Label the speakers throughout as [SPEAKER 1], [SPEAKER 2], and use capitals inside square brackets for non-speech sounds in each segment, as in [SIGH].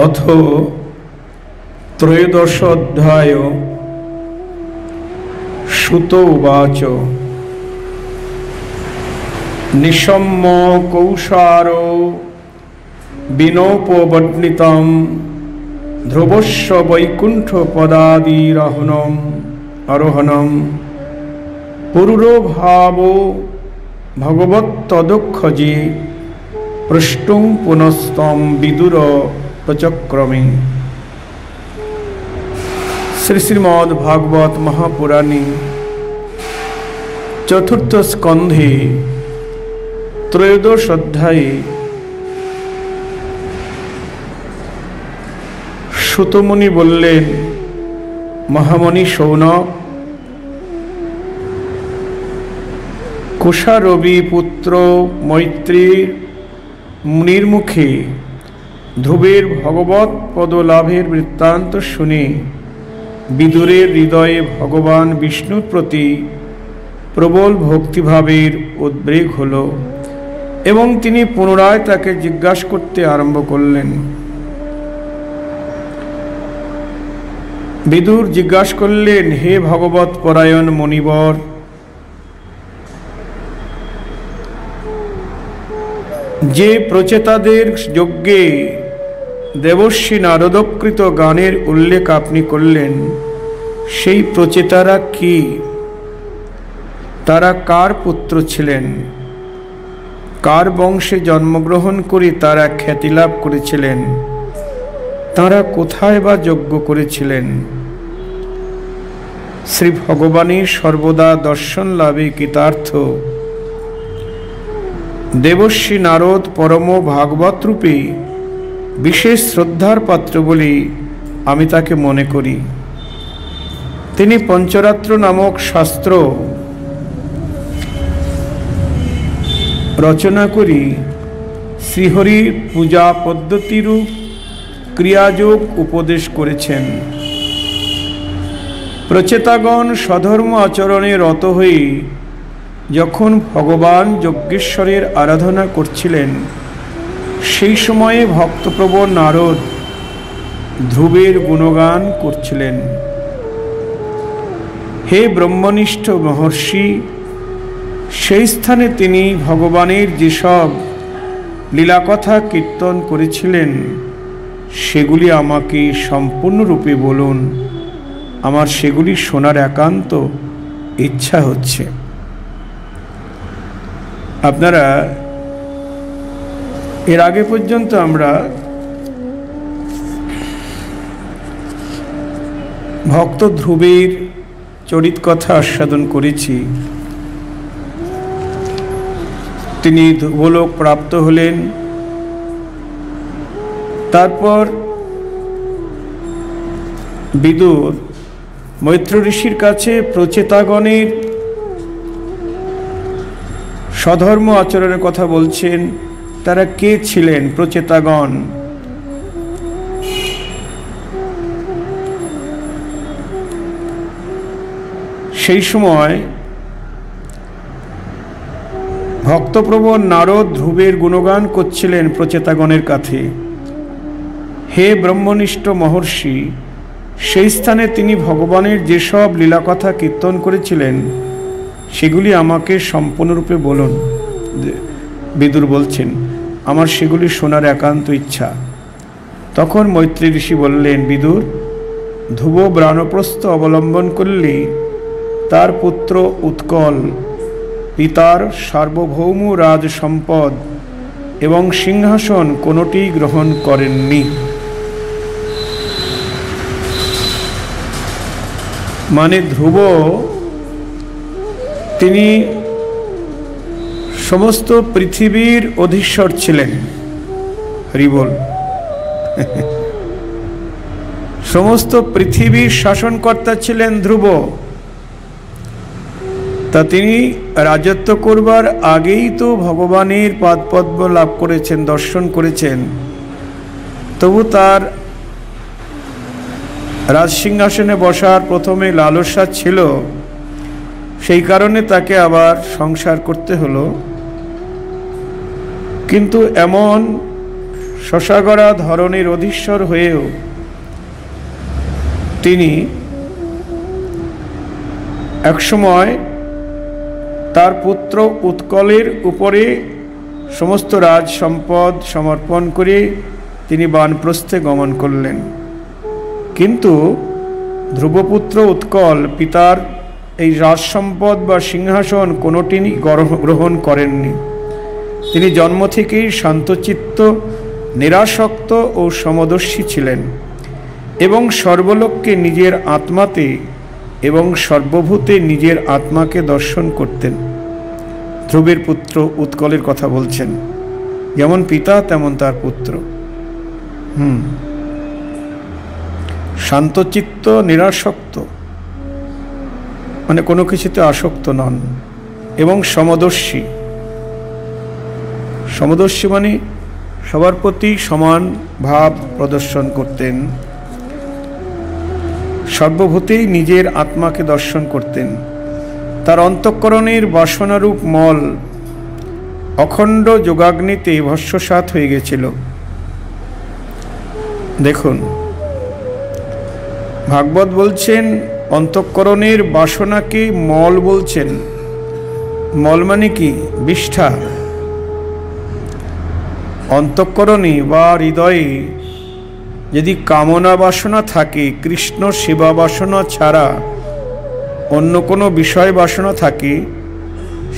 [SPEAKER 1] অথ ত্রয়োদশ অধ্যায় সুত উবাচ নিশম্য কৌশার বিনোপবর্ণিতম ধ্রুবস্ব বৈকুণ্ঠ পদাদিরোহণম আরোহণম। পুরুরভাব ভগবত্তদক্ষজে পৃষ্টুং পুনস্তম বিদুর প্রচক্রমে। শ্রী শ্রীমদ ভাগবত মহাপুরাণী চতুর্থ স্কন্ধে ত্রয়োদশ অধ্যায়ে সুতমুনি বললেন, মহামণি সৌনক কুষারবি পুত্র মৈত্রীর মুনির মুখে ধ্রুবের ভগবত পদলাভের বৃত্তান্ত শুনে বিদুরের হৃদয়ে ভগবান বিষ্ণুর প্রতি প্রবল ভক্তিভাবের উদ্বেগ হল এবং তিনি পুনরায় তাকে জিজ্ঞাসা করতে আরম্ভ করলেন। বিদুর জিজ্ঞাসা করলেন, হে ভগবত পরায়ণ মণিবর, যে প্রচেতাদের যজ্ঞে দেবশ্রী নারদকৃত গানের উল্লেখ আপনি করলেন। সেই প্রচেতারা কি? তারা কার পুত্র ছিলেন? কার বংশে জন্মগ্রহণ করে তারা খ্যাতিলাভ করেছিলেন? তারা কোথায় বা যজ্ঞ করেছিলেন? শ্রী ভগবানের সর্বদা দর্শন লাভে কৃতার্থ। দেবশ্রী নারদ পরম ভাগবত রূপে বিশেষ শ্রদ্ধার পাত্র বলে আমি তাকে মনে করি। তিনি পঞ্চরাত্র নামক শাস্ত্র রচনা করি। শ্রীহরির পূজা পদ্ধতিরূপ ক্রিয়াযোগ উপদেশ করেছেন। প্রচেতাগণ স্বধর্ম আচরণে রত হয়ে যখন ভগবান যজ্ঞেশ্বরের আরাধনা করছিলেন সেই সময়ে ভক্তপ্রবণ নারদ ধ্রুবের গুণগান করছিলেন। হে ব্রহ্মনিষ্ঠ মহর্ষি, সেই স্থানে তিনি ভগবানের যেসব লীলাকথা কীর্তন করেছিলেন, সেগুলি আমাকে সম্পূর্ণরূপে বলুন। আমার সেগুলি শোনার একান্ত ইচ্ছা হচ্ছে। আপনারা এর আগে পর্যন্ত আমরা ভক্ত ধ্রুবের চরিত কথা আস্বাদন করেছি। তিনি ধ্রুবলোক প্রাপ্ত হলেন। তারপর বিদুর মৈত্র ঋষির কাছে প্রচেতাগণের স্বধর্ম আচরণের কথা বলছেন। তারা কে ছিলেন প্রচেতাগণ? সেই সময় ভক্তপ্রবণ নারদ ধ্রুবের গুণগান করছিলেন প্রচেতাগণের কাছে। হে ব্রহ্মনিষ্ঠ মহর্ষি, সেই স্থানে তিনি ভগবানের যেসব লীলাকথা কীর্তন করেছিলেন, সেগুলি আমাকে সম্পূর্ণরূপে বলুন। বিদুর বলছেন, আমার সেগুলি শোনার একান্ত ইচ্ছা। তখন মৈত্রী ঋষি বললেন, বিদুর, ধ্রুব ব্রাণপ্রস্থ অবলম্বন করলে, তার পুত্র উৎকল, পিতার সার্বভৌম রাজ সম্পদ এবং সিংহাসন কোনোটি গ্রহণ করেননি। মানে ধ্রুব, তিনি সমস্ত পৃথিবীর অধীশ্বর ছিলেন। হরিবল সমস্ত পৃথিবীর শাসনকর্তা ছিলেন ধ্রুব। তা তিনি রাজত্ব করবার আগেই তো ভগবানের পাদপদ্ম লাভ করেছেন, দর্শন করেছেন। তবু তার রাজসিংহাসনে বসার প্রথমে লালসা ছিল। সেই কারণে তাকে আবার সংসার করতে হলো। কিন্তু এমন শশাগড়া ধরনের অধীশ্বর হয়েও তিনি একসময় তার পুত্র উৎকলের উপরে সমস্ত রাজ সম্পদ সমর্পণ করে তিনি বানপ্রস্থে গমন করলেন। কিন্তু ধ্রুবপুত্র উৎকল পিতার এই রাজসম্পদ বা সিংহাসন কোনোটি গ্রহণ করেননি। তিনি জন্ম থেকেই শান্তচিত্ত, নিরাসক্ত ও সমদর্শী ছিলেন এবং সর্বলোককে নিজের আত্মাতে এবং সর্বভূতে নিজের আত্মাকে দর্শন করতেন। ধ্রুবের পুত্র উৎকলের কথা বলছেন, যেমন পিতা তেমন তার পুত্র। হুম। শান্তচিত্ত, নিরাসক্ত মানে কোনো কিছুতে আসক্ত নন এবং সমদর্শী। সমদর্শী সবার প্রতি সমান ভাব প্রদর্শন করতেন। সর্বভূতেই নিজের আত্মাকে দর্শন করতেন। তার অন্তঃকরণের বাসনারূপ মল অখণ্ড যোগাগ্নিতে ভস্যসাত হয়ে গেছিল। দেখুন, ভাগবত বলছেন, অন্তঃকরণের বাসনাকে মল বলছেন। মল মানে কি? বিষ্ঠা। অন্তঃকরণে বা হৃদয়ে যদি কামনা বাসনা থাকে, কৃষ্ণ সেবা বাসনা ছাড়া অন্য কোনো বিষয় বাসনা থাকে,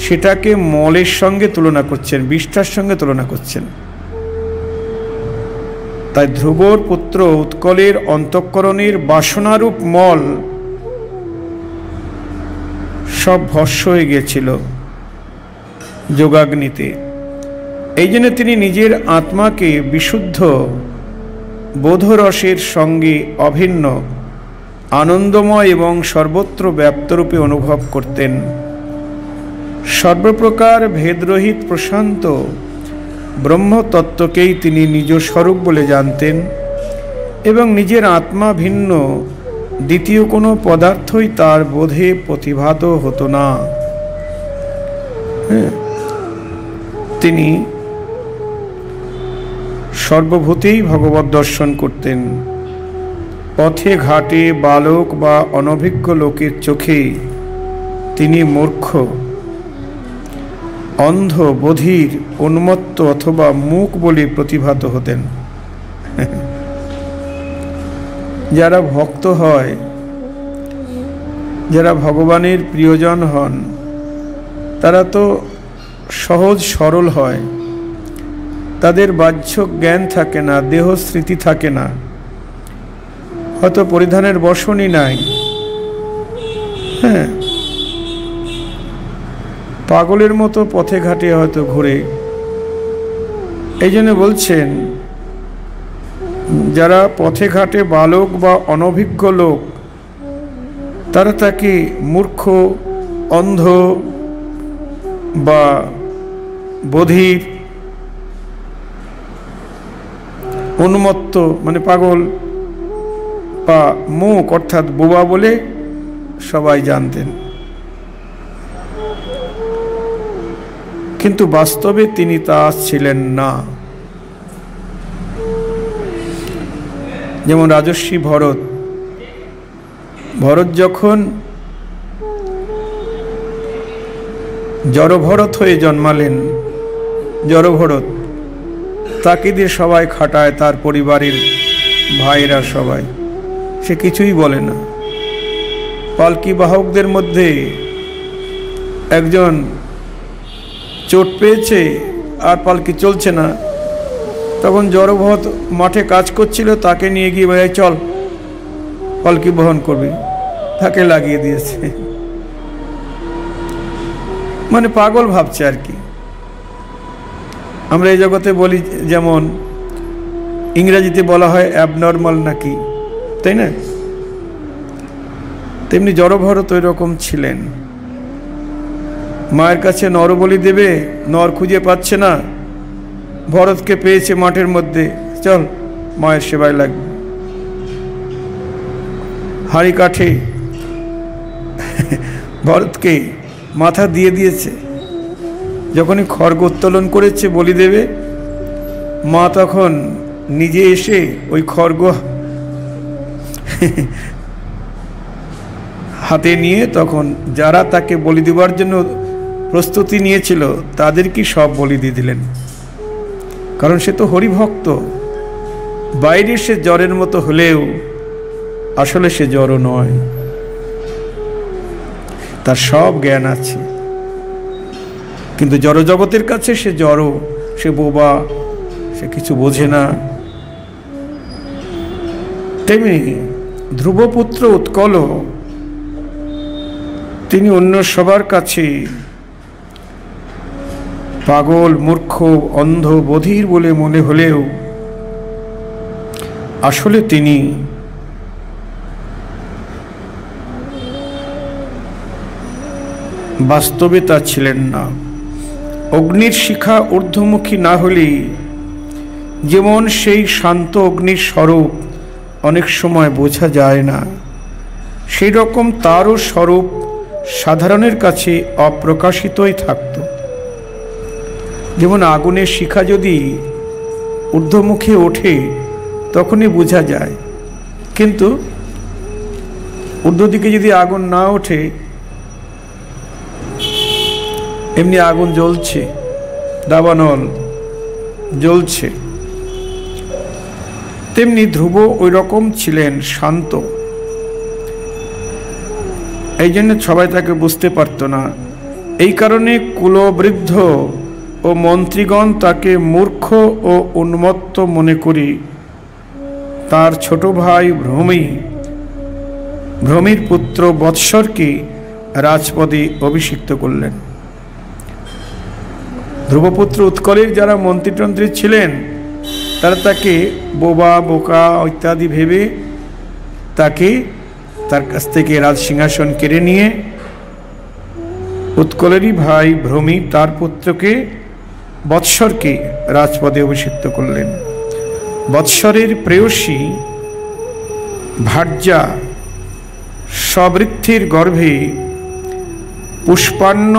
[SPEAKER 1] সেটাকে মলের সঙ্গে তুলনা করছেন, বিষ্ঠার সঙ্গে তুলনা করছেন। তাই ধ্রুবর পুত্র উৎকলের অন্তঃকরণের বাসনারূপ মল সব ভস্য হয়ে গিয়েছিল যোগাগ্নিতে। এই জন্য তিনি নিজের আত্মাকে বিশুদ্ধ বোধরসের সঙ্গে অভিন্ন, আনন্দময় এবং সর্বত্র ব্যাপ্তরূপে অনুভব করতেন। সর্বপ্রকার ভেদরহিত প্রশান্ত ব্রহ্মতত্ত্বকেই তিনি নিজ স্বরূপ বলে জানতেন এবং নিজের আত্মা ভিন্ন, দ্বিতীয় কোনো পদার্থই তার বোধে প্রতিভাত হতো না। হ্যাঁ তিনি সর্বভূতেই ভগবত দর্শন করতেন। পথে ঘাটে বালক বা অনভিজ্ঞ লোকের চোখে তিনি মূর্খ, অন্ধ, বধির, উন্মত্ত অথবা মুখ বলে প্রতিভাত হতেন। যারা ভক্ত হয়, যারা ভগবানের প্রিয়জন হন, তারা তো সহজ সরল হয়। তাদের বাহ্য জ্ঞান থাকে না, দেহ স্মৃতি থাকে না। হয়তো পরিধানের বসনই নাই। হ্যাঁ। পাগলের মতো পথে ঘাটে হয়তো ঘুরে। এই জন্য বলছেন, যারা পথে ঘাটে বালক বা অনভিজ্ঞ লোক, তারা তাকে মূর্খ, অন্ধ বা বধির উন্মত্ত মানে পাগল বা মুখ, অর্থাৎ বোবা বলে সবাই জানতেন। কিন্তু বাস্তবে তিনি তা ছিলেন না। যেমন রাজস্বী ভরত। ভরত যখন জড়ভরত হয়ে জন্মালেন, জড়ভরত তাকে দিয়ে সবাই খাটায়, তার পরিবারের ভাইরা সবাই। সে কিছুই বলে না। পালকি বাহকদের মধ্যে একজন চোট পেয়েছে আর পালকি চলছে না। তখন জড়ভত মাঠে কাজ করছিল, তাকে নিয়ে গিয়ে ভাই চল, পালকি বহন করবি। তাকে লাগিয়ে দিয়েছে। মানে পাগল ভাবছে আর কি। আমরা এই জগতে বলি যেমন, ইংরেজিতে বলা হয় অ্যাবনর্মাল নাকি, তাই না? তেমনি জড়ভরত ওই রকম ছিলেন। মায়ের কাছে নর বলি দেবে, নর খুঁজে পাচ্ছে না। ভরতকে পেয়েছে মাঠের মধ্যে। চল, মায়ের সেবায় লাগবে। হাঁড়ি কাঠে ভরতকে মাথা দিয়ে দিয়েছে। যখনই খড়গ উত্তোলন করেছে বলি দেবে মা তখন নিজে এসে ওই খড়গ হাতে নিয়ে তখন যারা তাকে বলি দেওয়ার জন্য প্রস্তুতি নিয়েছিল তাদেরকে সব বলি দিয়ে দিলেন? কারণ সে তো হরিভক্ত। বাইরে সে জ্বরের মতো হলেও আসলে সে জ্বরও নয়। তার সব জ্ঞান আছে। কিন্তু জড়জগতের কাছে সে জড়ো, সে বোবা, সে কিছু বোঝে না। তেমনি ধ্রুবপুত্র উৎকল, তিনি অন্য সবার কাছে পাগল, মূর্খ, অন্ধ, বধির বলে মনে হলেও আসলে তিনি বাস্তবে তা ছিলেন না। অগ্নির শিখা ঊর্ধ্বমুখী না হলে যেমন সেই শান্ত অগ্নির স্বরূপ অনেক সময় বোঝা যায় না সেই রকম তারও স্বরূপ সাধারণের কাছে অপ্রকাশিতই থাকত। যেমন আগুনের শিখা যদি ঊর্ধ্বমুখে ওঠে, তখনই বোঝা যায়। কিন্তু ঊর্ধ্ব দিকে যদি আগুন না ওঠে এমনি আগুন জ্বলছে, দাবানল জ্বলছে। তেমনি ধ্রুব ওই রকম ছিলেন শান্ত। এই জন্য সবাই তাকে বুঝতে পারত না। এই কারণে কুলবৃদ্ধ ও মন্ত্রীগণ তাকে মূর্খ ও উন্মত্ত মনে করি। তার ছোট ভাই ভ্রমী, ভ্রমীর পুত্র বৎসরকে রাজপদে অভিষিক্ত করলেন। ধ্রুবপুত্র উৎকলের যারা মন্ত্রীতন্ত্রী ছিলেন, তারা তাকে বোবা, বোকা ইত্যাদি ভেবে তাকে তার কাছ থেকে রাজ সিংহাসন কেড়ে নিয়ে উৎকলেরই ভাই ভ্রমী তার পুত্রকে বৎসরকে রাজপদে অভিষিক্ত করলেন। বৎসরের প্রেয়সী ভার্যা সবৃদ্ধির গর্ভে পুষ্পান্ন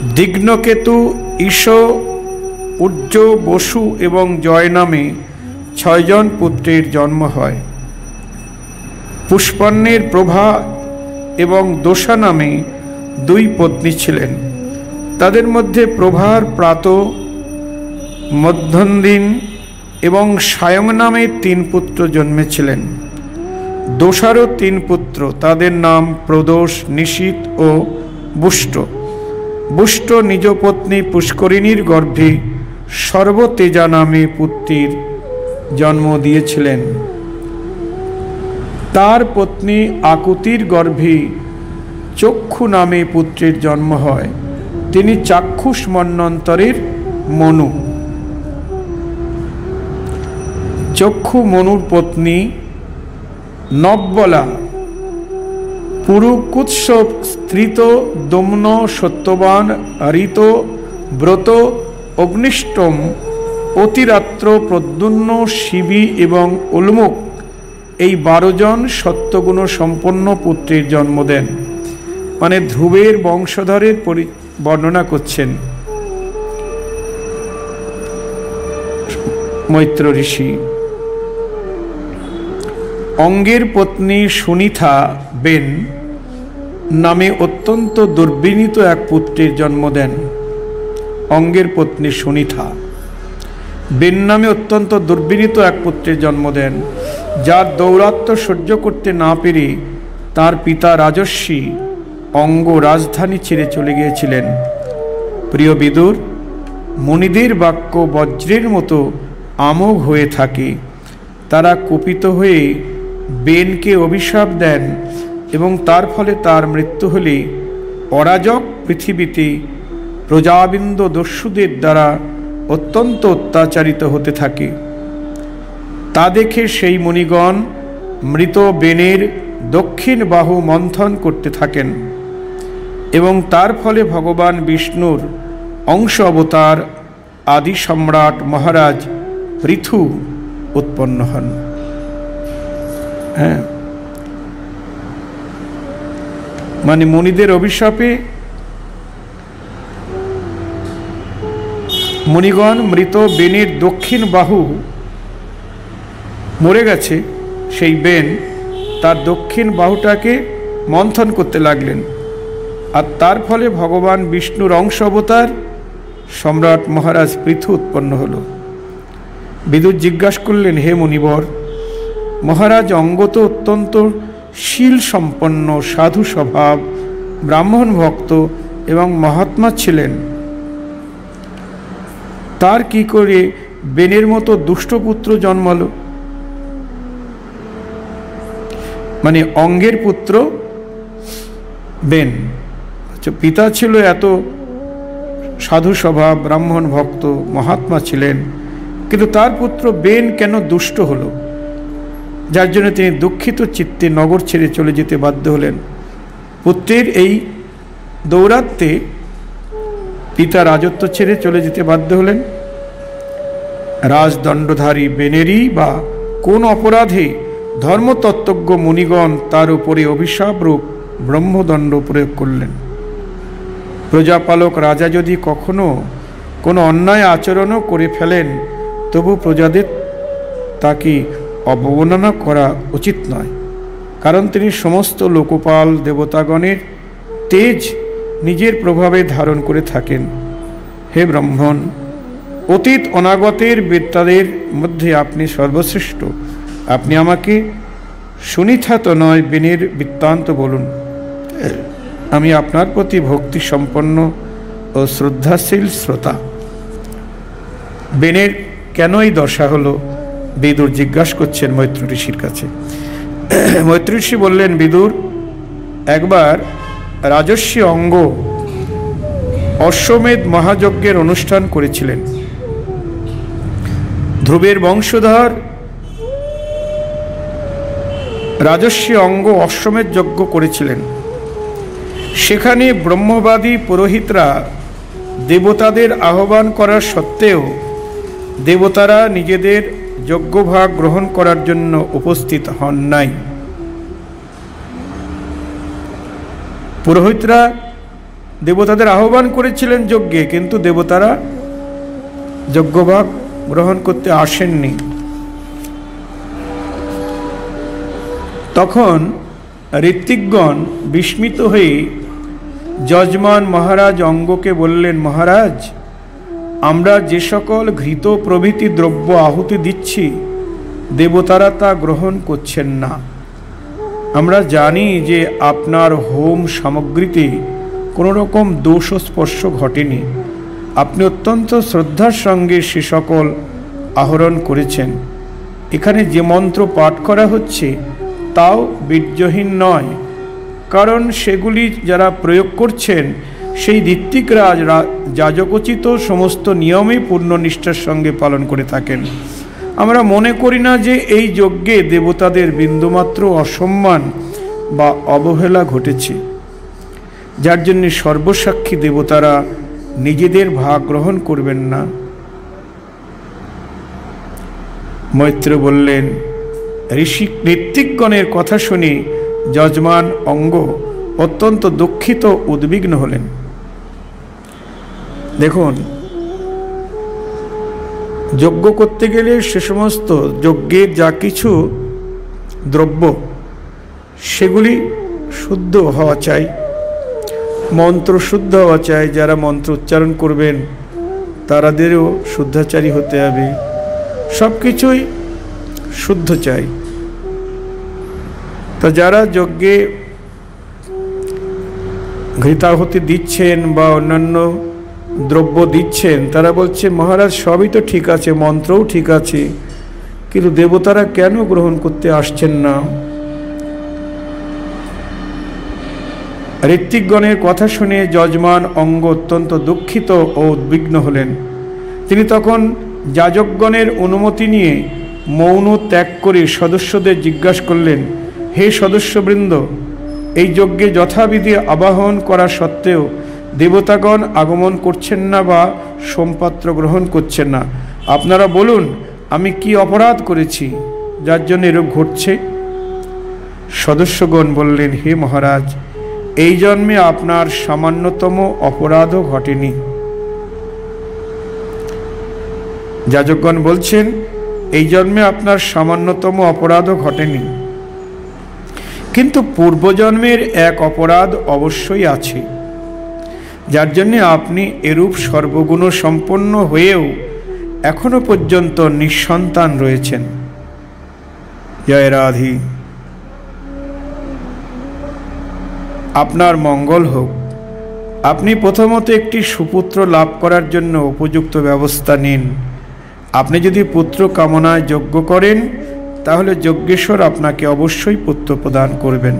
[SPEAKER 1] দিগ্নকেতু ঈশ উজ্জ বসু এবং জয় নামে ছয়জন পুত্রের জন্ম হয়। পুষ্পান্নের প্রভা এবং দোষা নামে দুই পত্নী ছিলেন। তাদের মধ্যে প্রভার প্রাত মধ্যন্দিন এবং সায়ং নামে তিন পুত্র জন্মেছিলেন। দোষারও তিন পুত্র, তাদের নাম প্রদোষ, নিশীত ও বুষ্ট। বুষ্ট নিজ পত্নী পুষ্করিণীর গর্ভে সর্বতেজা নামে পুত্রীর জন্ম দিয়েছিলেন। তার পত্নী আকুতির গর্ভে চক্ষু নামে পুত্রের জন্ম হয়। তিনি চাক্ষুষ মন্বন্তরের মনু। চক্ষু মনুর পত্নী নব্বলা পুরুকুৎসব স্ত্রীত দম্ন সত্যবান ঋত ব্রত অগ্নিষ্টম অতিরাত্র প্রদ্যুন্ন শিবি এবং উলমুক এই বারো জন সত্যগুণ সম্পন্ন পুত্রের জন্ম দেন। মানে ধ্রুবের বংশধরের পরি বর্ণনা করছেন। মৈত্র ঋষি। অঙ্গের পত্নী সুনিথা বেন নামে অত্যন্ত দুর্বিনীত এক পুত্রের জন্ম দেন, অঙ্গের পত্নী সুনিথা। বেন নামে অত্যন্ত দুর্বিনীত এক পুত্রের জন্ম দেন, যার দৌরাত্ম সহ্য করতে না পেরে তার পিতা রাজস্বী অঙ্গ রাজধানী ছেড়ে চলে গিয়েছিলেন। প্রিয় বিদুর মণিদের বাক্য বজ্রের মতো আমোঘ হয়ে থাকে। তারা কুপিত হয়ে বেনকে অভিশাপ দেন এবং তার ফলে তার মৃত্যু হলে অরাজক পৃথিবীতে প্রজাবিন্দ দস্যুদের দ্বারা অত্যন্ত অত্যাচারিত হতে থাকে। তা দেখে সেই মণিগণ মৃত বেনের দক্ষিণ বাহু মন্থন করতে থাকেন এবং তার ফলে ভগবান বিষ্ণুর অংশ অবতার আদি সম্রাট মহারাজ পৃথু উৎপন্ন হন। হ্যাঁ। মানে মুনিদের অভিশাপে মণিগণ মৃত বেনের দক্ষিণ বাহু মরে গেছে, সেই বেন তার দক্ষিণ বাহুটাকে মন্থন করতে লাগলেন। আর তার ফলে ভগবান বিষ্ণুর অংশ অবতার সম্রাট মহারাজ পৃথু উৎপন্ন হল। বিদুর জিজ্ঞাসা করলেন, হে মুনিবর মহারাজ অঙ্গত অত্যন্ত শীল সম্পন্ন সাধু স্বভাব ব্রাহ্মণ ভক্ত এবং মহাত্মা ছিলেন। তার কি করে বেনের মতো দুষ্টপুত্র জন্মালো? মানে অঙ্গের পুত্র বেন। আচ্ছা পিতা ছিল এত সাধু স্বভাব ব্রাহ্মণ ভক্ত, মহাত্মা ছিলেন, কিন্তু তার পুত্র বেন কেন দুষ্ট হলো? যার জন্য তিনি দুঃখিত চিত্তে নগর ছেড়ে চলে যেতে বাধ্য হলেন। পুত্রের এই দৌরাত্মে পিতা রাজত্ব ছেড়ে চলে যেতে বাধ্য হলেন। রাজদণ্ডধারী বেনেরই বা কোন অপরাধে ধর্মতত্ত্বজ্ঞ মুনিগণ তার উপরে অভিশাপরূপ ব্রহ্মদণ্ড প্রয়োগ করলেন। প্রজাপালক রাজা যদি কখনো কোনো অন্যায় আচরণও করে ফেলেন, তবু প্রজাদের তাকে অবমাননা করা উচিত নয়। কারণ তিনি সমস্ত লোকপাল দেবতাগণের তেজ নিজের প্রভাবে ধারণ করে থাকেন। হে ব্রাহ্মণ, অতীত অনাগতের বেত্তাদের মধ্যে আপনি সর্বশ্রেষ্ঠ। আপনি আমাকে সুনিথাত নয় বেনের বৃত্তান্ত বলুন। আমি আপনার প্রতি ভক্তি সম্পন্ন ও শ্রদ্ধাশীল শ্রোতা। বেনের কেনই দশা হলো? বিদুর জিজ্ঞাসা করছেন মৈত্র ঋষির কাছে। মৈত্র ঋষি বললেন, বিদুর, একবার রাজস্বী অঙ্গ অশ্বমেধ মহাযজ্ঞের অনুষ্ঠান করেছিলেন। ধ্রুবের বংশধর রাজস্বী অঙ্গ অশ্বমেধ যজ্ঞ করেছিলেন। সেখানে ব্রহ্মবাদী পুরোহিতরা দেবতাদের আহ্বান করার সত্ত্বেও দেবতারা নিজেদের যজ্ঞভাগ গ্রহণ করার জন্য উপস্থিত হন নাই। পুরোহিতরা দেবতাদের আহ্বান করেছিলেন যজ্ঞে, কিন্তু দেবতারা যজ্ঞভাগ গ্রহণ করতে আসেননি। তখন ঋত্বিকগণ বিস্মিত হয়ে যজমান মহারাজ অঙ্গকে বললেন, মহারাজ আমরা যে সকল ঘৃত প্রভৃতি দ্রব্য আহুতি দিচ্ছি, দেবতারা তা গ্রহণ করছেন না। আমরা জানি যে আপনার হোম সামগ্রীতে কোনো রকম দোষ স্পর্শ ঘটেনি। আপনি অত্যন্ত শ্রদ্ধার সঙ্গে সে সকল আহরণ করেছেন। এখানে যে মন্ত্র পাঠ করা হচ্ছে, তাও বীর্যহীন নয়, কারণ সেগুলি যারা প্রয়োগ করছেন সেই ঋত্বিকরাজ যাজকোচিত সমস্ত নিয়মে পূর্ণ নিষ্ঠার সঙ্গে পালন করে থাকেন। আমরা মনে করি না যে এই যজ্ঞে দেবতাদের বিন্দুমাত্র অসম্মান বা অবহেলা ঘটেছে। যার জন্য সর্বসাক্ষী দেবতারা নিজেদের ভাগ গ্রহণ করবেন না। মৈত্র বললেন, ঋষি ঋত্বিকগণের কথা শুনে যজমান অঙ্গ অত্যন্ত দুঃখিত উদ্বিগ্ন হলেন। দেখুন, যজ্ঞ করতে গেলে সে সমস্ত যজ্ঞের যা কিছু দ্রব্য, সেগুলি শুদ্ধ হওয়া চাই, মন্ত্র শুদ্ধ হওয়া চাই। যারা মন্ত্র উচ্চারণ করবেন, তারাদেরও শুদ্ধাচারী হতে হবে। সব কিছুই শুদ্ধ চাই। তা যারা যজ্ঞে ঘৃতাহুতি দিচ্ছেন বা অন্যান্য দ্রব্য দিচ্ছেন, তারা বলছে, মহারাজ, সবই তো ঠিক আছে, মন্ত্রও ঠিক আছে, কিন্তু দেবতারা কেন গ্রহণ করতে আসছেন না? ঋত্বিকগণের কথা শুনে যজমান অঙ্গ অত্যন্ত দুঃখিত ও উদ্বিগ্ন হলেন। তিনি তখন যাজকগণের অনুমতি নিয়ে মৌন ত্যাগ করে সদস্যদের জিজ্ঞাসা করলেন, হে সদস্যবৃন্দ, এই যজ্ঞে যথাবিধি আবাহন করা সত্ত্বেও দেবতাগণ আগমন করছেন না বা সোমপাত্র গ্রহণ করছেন না। আপনারা বলুন, আমি কি অপরাধ করেছি, যার জন্য এরূপ ঘটছে? সদস্যগণ বললেন, হে মহারাজ, এই জন্মে আপনার সামান্যতম অপরাধও ঘটেনি। যাজকগণ বলছেন, এই জন্মে আপনার সামান্যতম অপরাধও ঘটেনি। কিন্তু পূর্বজন্মের এক অপরাধ অবশ্যই আছে। যার জন্যে আপনি এরূপ সর্বগুণ সম্পন্ন হয়েও এখনও পর্যন্ত নিঃসন্তান রয়েছেন। জয় রাধি। আপনার মঙ্গল হোক। আপনি প্রথমত একটি সুপুত্র লাভ করার জন্য উপযুক্ত ব্যবস্থা নিন। আপনি যদি পুত্র কামনায় যজ্ঞ করেন, তাহলে যজ্ঞেশ্বর আপনাকে অবশ্যই পুত্র প্রদান করবেন।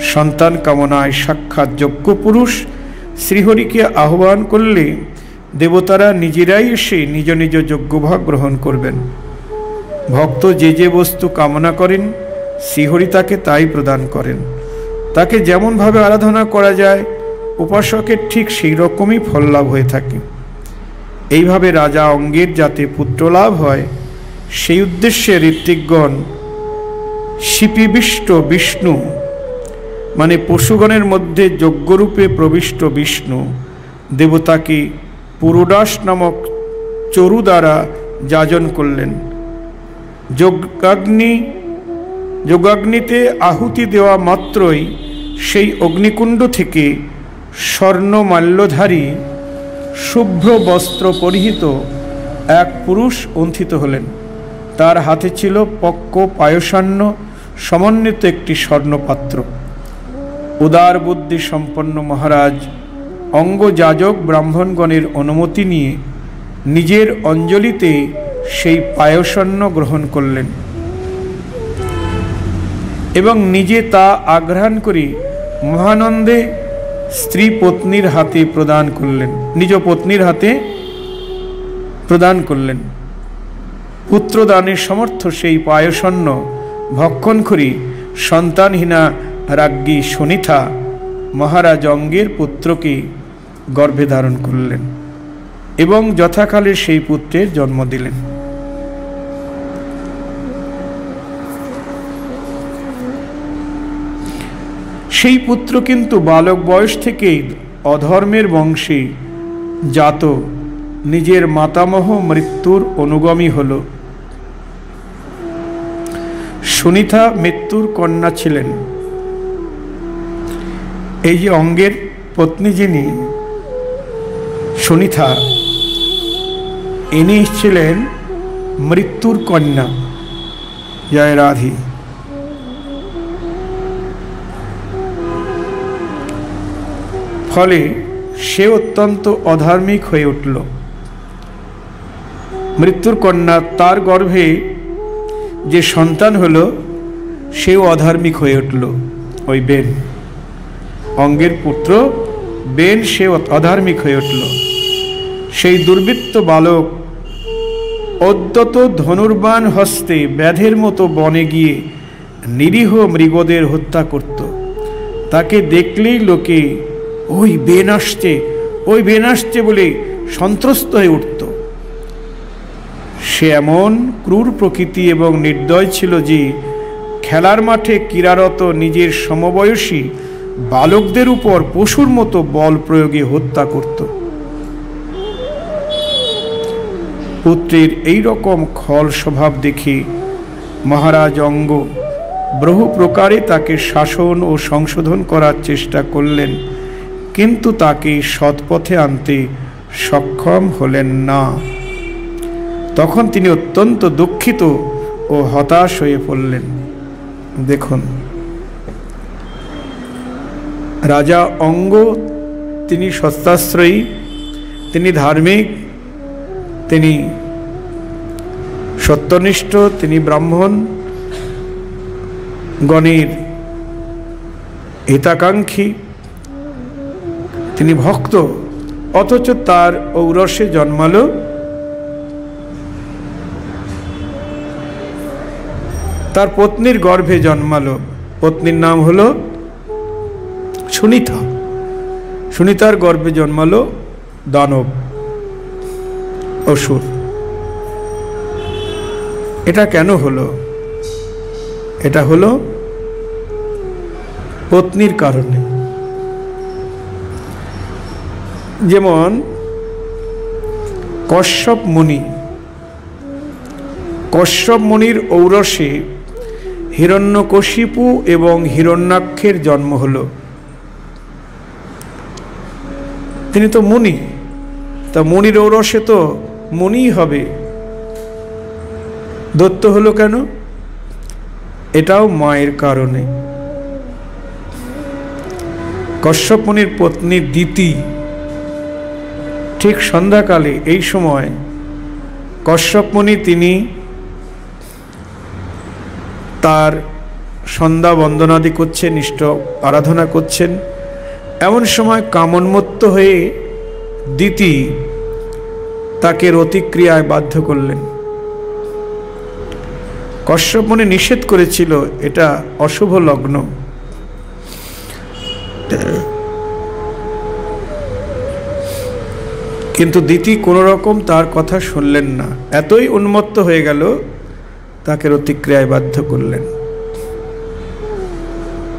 [SPEAKER 1] সন্তান কামনায় সাক্ষাৎ যজ্ঞ পুরুষ শ্রীহরিকে আহ্বান করলে দেবতারা নিজেরাই এসে নিজ নিজ যজ্ঞভাগ গ্রহণ করবেন। ভক্ত যে যে বস্তু কামনা করেন, শ্রীহরি তাকে তাই প্রদান করেন। তাকে যেমনভাবে আরাধনা করা যায়, উপাসকের ঠিক সেই রকমই ফল লাভ হয়ে থাকে। এইভাবে রাজা অঙ্গের যাতে পুত্রলাভ হয়, সেই উদ্দেশ্যে ঋত্বিকগণ শিপিবিষ্ট বিষ্ণু মানে পশুগণের মধ্যে যজ্ঞরূপে প্রবিষ্ট বিষ্ণু, দেবতাকে পুরুডাস নামক চরু দ্বারা যাজন করলেন। যজ্ঞাগ্নি যোগাগ্নিতে আহুতি দেওয়া মাত্রই সেই অগ্নিকুণ্ড থেকে স্বর্ণমাল্যধারী শুভ্র বস্ত্র পরিহিত এক পুরুষ অন্থিত হলেন। তার হাতে ছিল পক্ক পায়সান্ন, সমন্বিত একটি স্বর্ণপাত্র। উদার বুদ্ধি সম্পন্ন মহারাজ, অঙ্গযাজক ব্রাহ্মণগণের অনুমতি নিয়ে নিজের অঞ্জলিতে সেই পায়সন্ন গ্রহণ করলেন এবং নিজে তা আগ্রহণ করে মহানন্দে স্ত্রী পত্নীর হাতে প্রদান করলেন, নিজ পত্নীর হাতে প্রদান করলেন। পুত্রদানের সমর্থ সেই পায়সন্ন ভক্ষণ করি সন্তানহীনা রাজ্ঞী সুনিথা মহারাজ অঙ্গের পুত্রকে গর্ভে ধারণ করলেন এবং যথাকালে সেই পুত্রের জন্ম দিলেন। সেই পুত্র কিন্তু বালক বয়স থেকেই অধর্মের বংশে জাত নিজের মাতামহ মৃত্যুর অনুগমী হল। সুনিতা মৃত্যুর কন্যা ছিলেন। এই যে অঙ্গের পত্নী যিনি, সুনিতা, ইনি ছিলেন মৃত্যুর কন্যা, জয় রাধি। ফলে সে অত্যন্ত অধার্মিক হয়ে উঠল। মৃত্যুর কন্যা তার গর্ভে যে সন্তান হলো, সেও অধার্মিক হয়ে উঠল, ওই বেন। অঙ্গের পুত্র, বেন সে অধার্মিক হয়ে উঠল। সেই দুর্বৃত্ত বালক অদ্যত ধনুর্বান হস্তে ব্যাধের মতো বনে গিয়ে নিরীহ মৃগদের হত্যা করত। তাকে দেখলেই লোকে, ওই বেন আসছে, ওই বেন আসছে বলে সন্ত্রস্ত হয়ে উঠত। সে এমন ক্রূর প্রকৃতি এবং নির্দয় ছিল যে, খেলার মাঠে ক্রীড়ারত নিজের সমবয়সী বালকদের উপর পশুর মতো বল প্রয়োগে হত্যা করত। পুত্রের এই রকম খল স্বভাব দেখে মহারাজ অঙ্গ বহু প্রকারে তাকে শাসন ও সংশোধন করার চেষ্টা করলেন, কিন্তু তাকে সৎপথে আনতে সক্ষম হলেন না। তখন তিনি অত্যন্ত দুঃখিত ও হতাশ হয়ে পড়লেন। দেখুন রাজা অঙ্গ, তিনি সত্যাশ্রয়ী, তিনি ধার্মিক, তিনি সত্যনিষ্ঠ, তিনি ব্রাহ্মণ, গণের হিতাকাঙ্ক্ষী, তিনি ভক্ত, অথচ তার ঔরসে জন্মালো তার পত্নীর গর্ভে জন্মালো। পত্নীর নাম হলো সুনিতা। সুনিতার গর্ভে জন্মালো দানব অসুর। এটা কেন হলো? এটা হলো পত্নীর কারণে। যেমন কশ্যপ মুনি, কশ্যপ মুনির ঔরসে হিরণ্যকশিপু এবং হিরণ্যাক্ষের জন্ম হল। তিনি তো মুনি। তা মুনির ঔরসে তো মুনিই হবে। দত্ত হলো কেন? এটাও মায়ের কারণে। কশ্যপ মুনির পত্নী দিতি ঠিক সন্ধ্যাকালে এই সময় কশ্যপ মুনি তিনি তার সন্ধ্যা বন্দনাদি করছেন, ইষ্ট আরাধনা করছেন। এমন সময় কামনমত্ত হয়ে দিতি তাকে রতিক্রিয়ায় বাধ্য করলেন। কশ্যপ মনে নিষেধ করেছিল, এটা অশুভ লগ্ন। কিন্তু দিতি কোনো রকম তার কথা শুনলেন না। এতই উন্মত্ত হয়ে গেল, তাকে রতিক্রিয়ায় বাধ্য করলেন।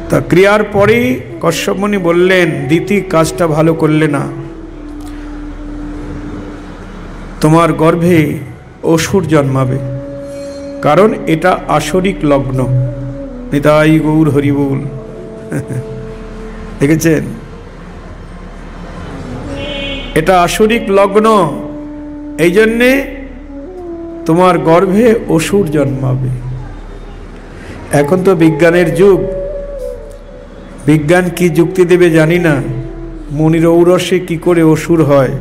[SPEAKER 1] তা ক্রিয়ার পরেই কশ্যপমণি বললেন, দিতি, কাজটা ভালো করলে না। তোমার গর্ভে অসুর জন্মাবে, কারণ এটা আসরিক লগ্ন। নিতাই গৌর হরিবুল দেখেছেন? এটা আসরিক লগ্ন, এই জন্যে তোমার গর্ভে অসুর জন্মাবে। এখন তো বিজ্ঞানের যুগ বিজ্ঞান কি যুক্তি দেবে জানি না। মনির ঔরসে কি করে অসুর হয়?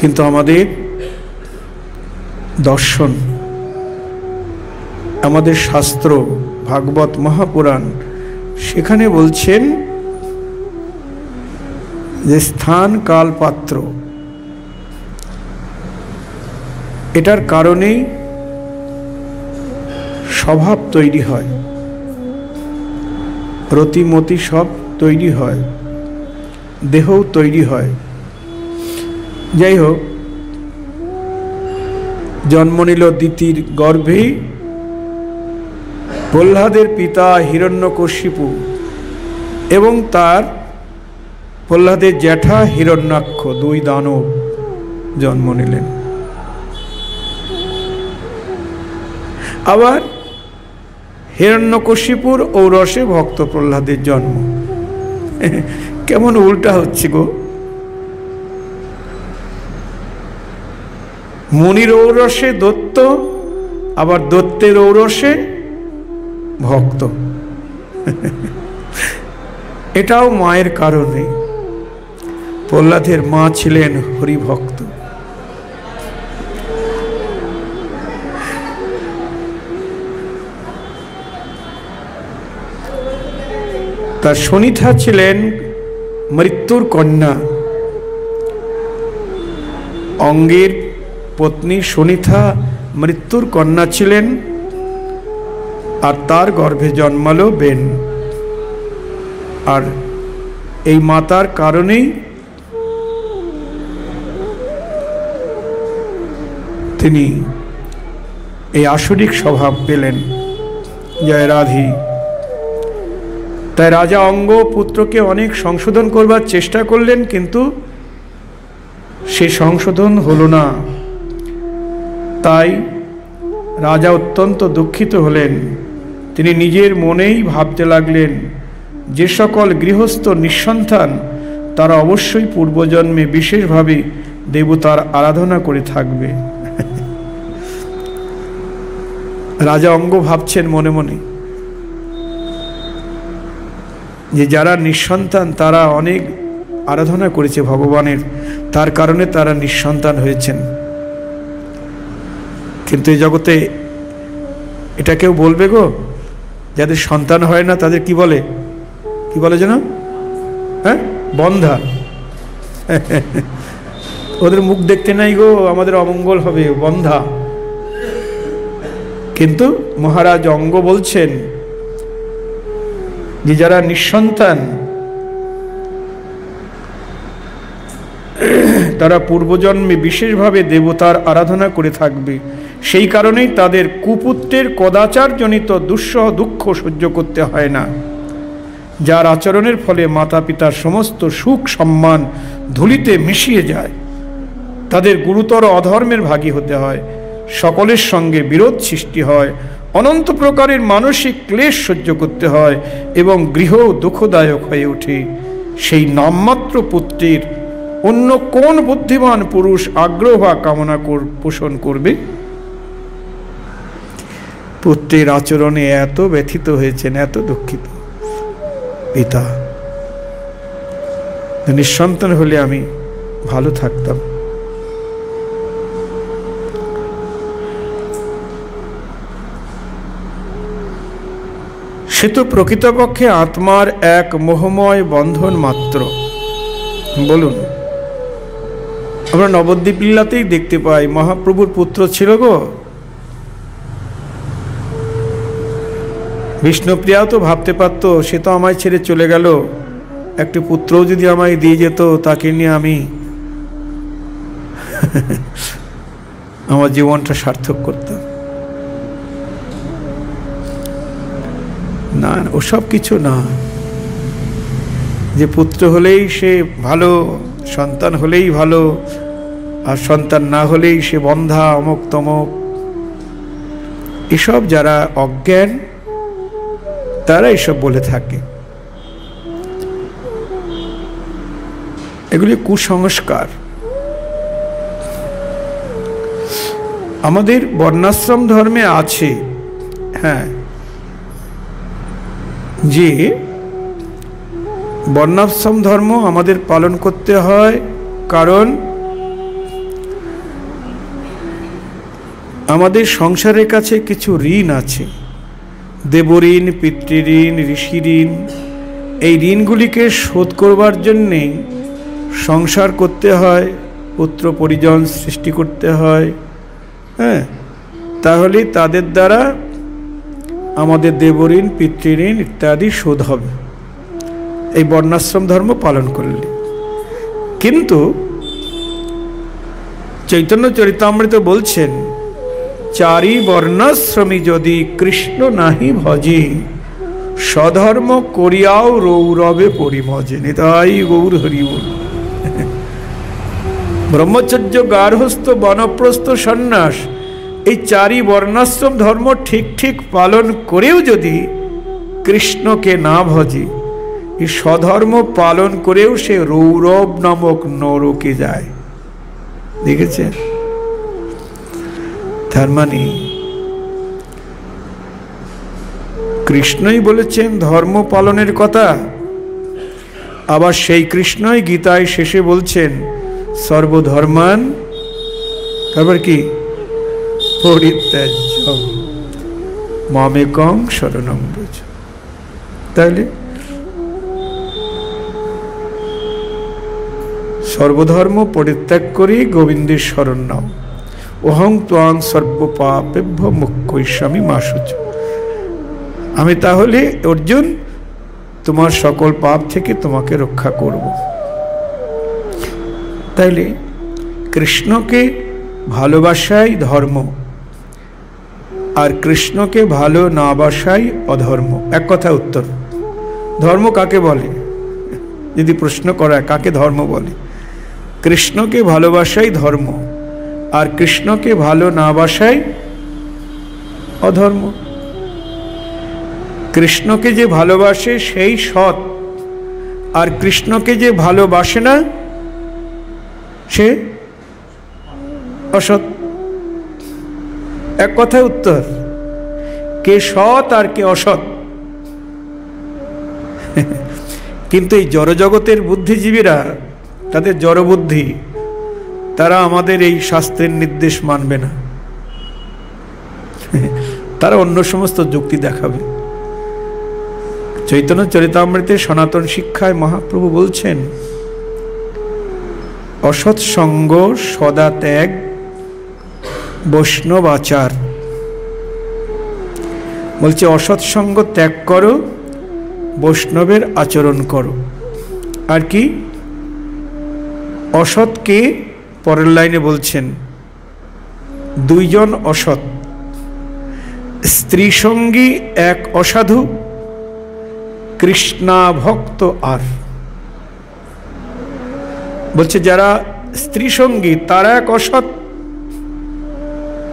[SPEAKER 1] কিন্তু আমাদের দর্শন, আমাদের শাস্ত্র, ভাগবত মহাপুরাণ সেখানে বলছেন যে স্থান কাল পাত্র এটার কারণেই স্বভাব তৈরি হয়। রতিমতি সব তৈরি হয়। দেহও তৈরি হয়। যাই হোক, জন্ম নিল দিতির গর্ভেই প্রহ্লাদের পিতা হিরণ্যকশিপু এবং তার প্রহ্লাদের জ্যাঠা হিরণ্যাক্ষ দুই দানব জন্ম নিলেন। আবার হিরণ্যকশিপুর ঔরসে ভক্ত প্রহ্লাদের জন্ম। কেমন উল্টা হচ্ছে গো। মনির ঔরসে দত্ত, আবার দত্তের ঔরসে ভক্ত। এটাও মায়ের কারণে। প্রহ্লাদের মা ছিলেন হরিভক্ত। তার সনিথা ছিলেন মৃত্যুর কন্যা। অঙ্গের পত্নী সনিথা মৃত্যুর কন্যা ছিলেন আর তার গর্ভে জন্মালো বেন। আর এই মাতার কারণেই তিনি এই আসরিক স্বভাব পেলেন। জয় রাধি। তাই রাজা অঙ্গ পুত্রকে অনেক সংশোধন করবার চেষ্টা করলেন, কিন্তু সে সংশোধন হলো না। তাই রাজা অত্যন্ত দুঃখিত হলেন। তিনি নিজের মনেই ভাবতে লাগলেন, যে সকল গৃহস্থ নিঃসন্তান তারা অবশ্যই পূর্বজন্মে বিশেষভাবে দেবতার আরাধনা করে থাকবে। রাজা অঙ্গ ভাবছেন মনে মনে যে যারা নিঃসন্তান, তারা অনেক আরাধনা করেছে ভগবানের। তার কারণে তারা নিঃসন্তান হয়েছেন। কিন্তু এই জগতে এটা কেউ বলবে গো? যাদের সন্তান হয় না, তাদের কি বলে? কি বলে যেন? হ্যাঁ? বন্ধা। [LAUGHS] ওদের মুখ দেখতে নাই গো, আমাদের অমঙ্গল হবে, বন্ধা। কিন্তু মহারাজ অঙ্গ বলছেন যে যারা নিঃসন্তান, তারা পূর্বজন্মে বিশেষভাবে দেবতার আরাধনা করে থাকবে। সেই কারণেই তাদের কুপুত্রের কদাচারজনিত দুঃসহ দুঃখ সহ্য করতে হয় না। যার আচরণের ফলে মাতা পিতার সমস্ত সুখ সম্মান ধুলিতে মিশিয়ে যায়। তাদের গুরুতর অধর্মের ভাগী হতে হয়। সকলের সঙ্গে বিরোধ সৃষ্টি হয়। অনন্ত প্রকারের মানসিক ক্লেশ সহ্য করতে হয় এবং গৃহ দুঃখদায়ক হয়ে ওঠে। সেই নামমাত্র পুত্রের অন্য কোন বুদ্ধিমান পুরুষ আগ্রহ বা কামনা পোষণ করবে? পুত্রের আচরণে এত ব্যথিত হয়েছেন, এত দুঃখিত। পিতা, নিঃসন্তান হলে আমি ভালো থাকতাম। সে তো প্রকৃতপক্ষে আত্মার এক মোহময় বন্ধন মাত্র। বলুন, আমরা নবদ্বীপ লীলাতেই দেখতে পাই, মহাপ্রভুর পুত্র ছিল গো। বিষ্ণুপ্রিয়াও তো ভাবতে পারত, সে তো আমায় ছেড়ে চলে গেল। একটি পুত্রও যদি আমায় দিয়ে যেত, তাকে নিয়ে আমি [LAUGHS] আমার জীবনটা সার্থক করতাম। না ওসব কিছু না। যে পুত্র হলেই সে ভালো, সন্তান হলেই ভালো, আর সন্তান না হলেই সে বন্ধা, অমুক তমক। এসব যারা অজ্ঞান, তারা এসব বলে থাকে। এগুলি কুসংস্কার। আমাদের বর্ণাশ্রম ধর্মে আছে হ্যাঁ যে বর্ণাশ্রম ধর্ম আমাদের পালন করতে হয়, কারণ আমাদের সংসারের কাছে কিছু ঋণ আছে। দেবঋণ, পিতৃঋণ ঋষি ঋণ এই ঋণগুলিকে শোধ করবার জন্যে সংসার করতে হয়, পুত্র পরিজন সৃষ্টি করতে হয় হ্যাঁ? তাহলে তাদের দ্বারা আমাদের দেবঋণ, পিতৃঋণ ইত্যাদি শোধ হবে। এই বর্ণাশ্রম ধর্ম পালন করলে। কিন্তু চৈতন্য চরিতামৃত বলছেন, চারি বর্ণাশ্রমী যদি কৃষ্ণ নাহি ভজে, স্বধর্ম করিয়াও রৌরবে পরিমজে। নিতাই গৌর হরিবল ব্রহ্মচর্য গার্হস্থ, বনপ্রস্থ সন্ন্যাস এই চারি বর্ণাশ্রম ধর্ম ঠিক ঠিক পালন করেও যদি কৃষ্ণকে না ভজে, এই স্বধর্ম পালন করেও সে রৌরব নামক নরকে যায়। দেখেছেন? তার মানে কৃষ্ণই বলেছেন ধর্ম পালনের কথা, আবার সেই কৃষ্ণই গীতায় শেষে বলছেন, সর্বধর্মান, তারপর কি? পরিত্যাজ্য। মামেকং শরণম বুঝ। তাহলে সর্বধর্ম পরিত্যাগ করি, গোবিন্দের শরণ নাও। অহং ত্বাং সর্বপাপেভ্য মুখ্যস্বামী মাসুচ আমি তাহলে অর্জুন, তোমার সকল পাপ থেকে তোমাকে রক্ষা করব। তাইলে কৃষ্ণকে ভালোবাসাই ধর্ম। আর কৃষ্ণকে ভালো না বাসাই অধর্ম। এক কথা উত্তর। ধর্ম কাকে বলে? যদি প্রশ্ন করা কাকে ধর্ম বলে? কৃষ্ণকে ভালোবাসাই ধর্ম, আর কৃষ্ণকে ভালো না বাসাই অধর্ম। কৃষ্ণকে যে ভালোবাসে সেই সৎ, আর কৃষ্ণকে যে ভালোবাসে না, সে অসৎ। এক কথায় উত্তর, কে সৎ আর কে অসৎ। কিন্তু এই জড়জগতের বুদ্ধিজীবীরা, তাদের জড়বুদ্ধি, তারা আমাদের এই শাস্ত্রের নির্দেশ মানবে না। তারা অন্য সমস্ত যুক্তি দেখাবে। চৈতন্য চরিতামৃতে সনাতন শিক্ষায় মহাপ্রভু বলছেন, অসৎসঙ্গ সদা ত্যাগ বৈষ্ণব আচার বলছে অসৎসঙ্গ ত্যাগ করো, বৈষ্ণবের আচরণ করো। আর কি? অসৎকে পরের লাইনে বলছেন, দুইজন অসৎ। স্ত্রী সঙ্গী এক অসাধু কৃষ্ণা ভক্ত আর। বলছে, যারা স্ত্রী সঙ্গী তারা এক অসৎ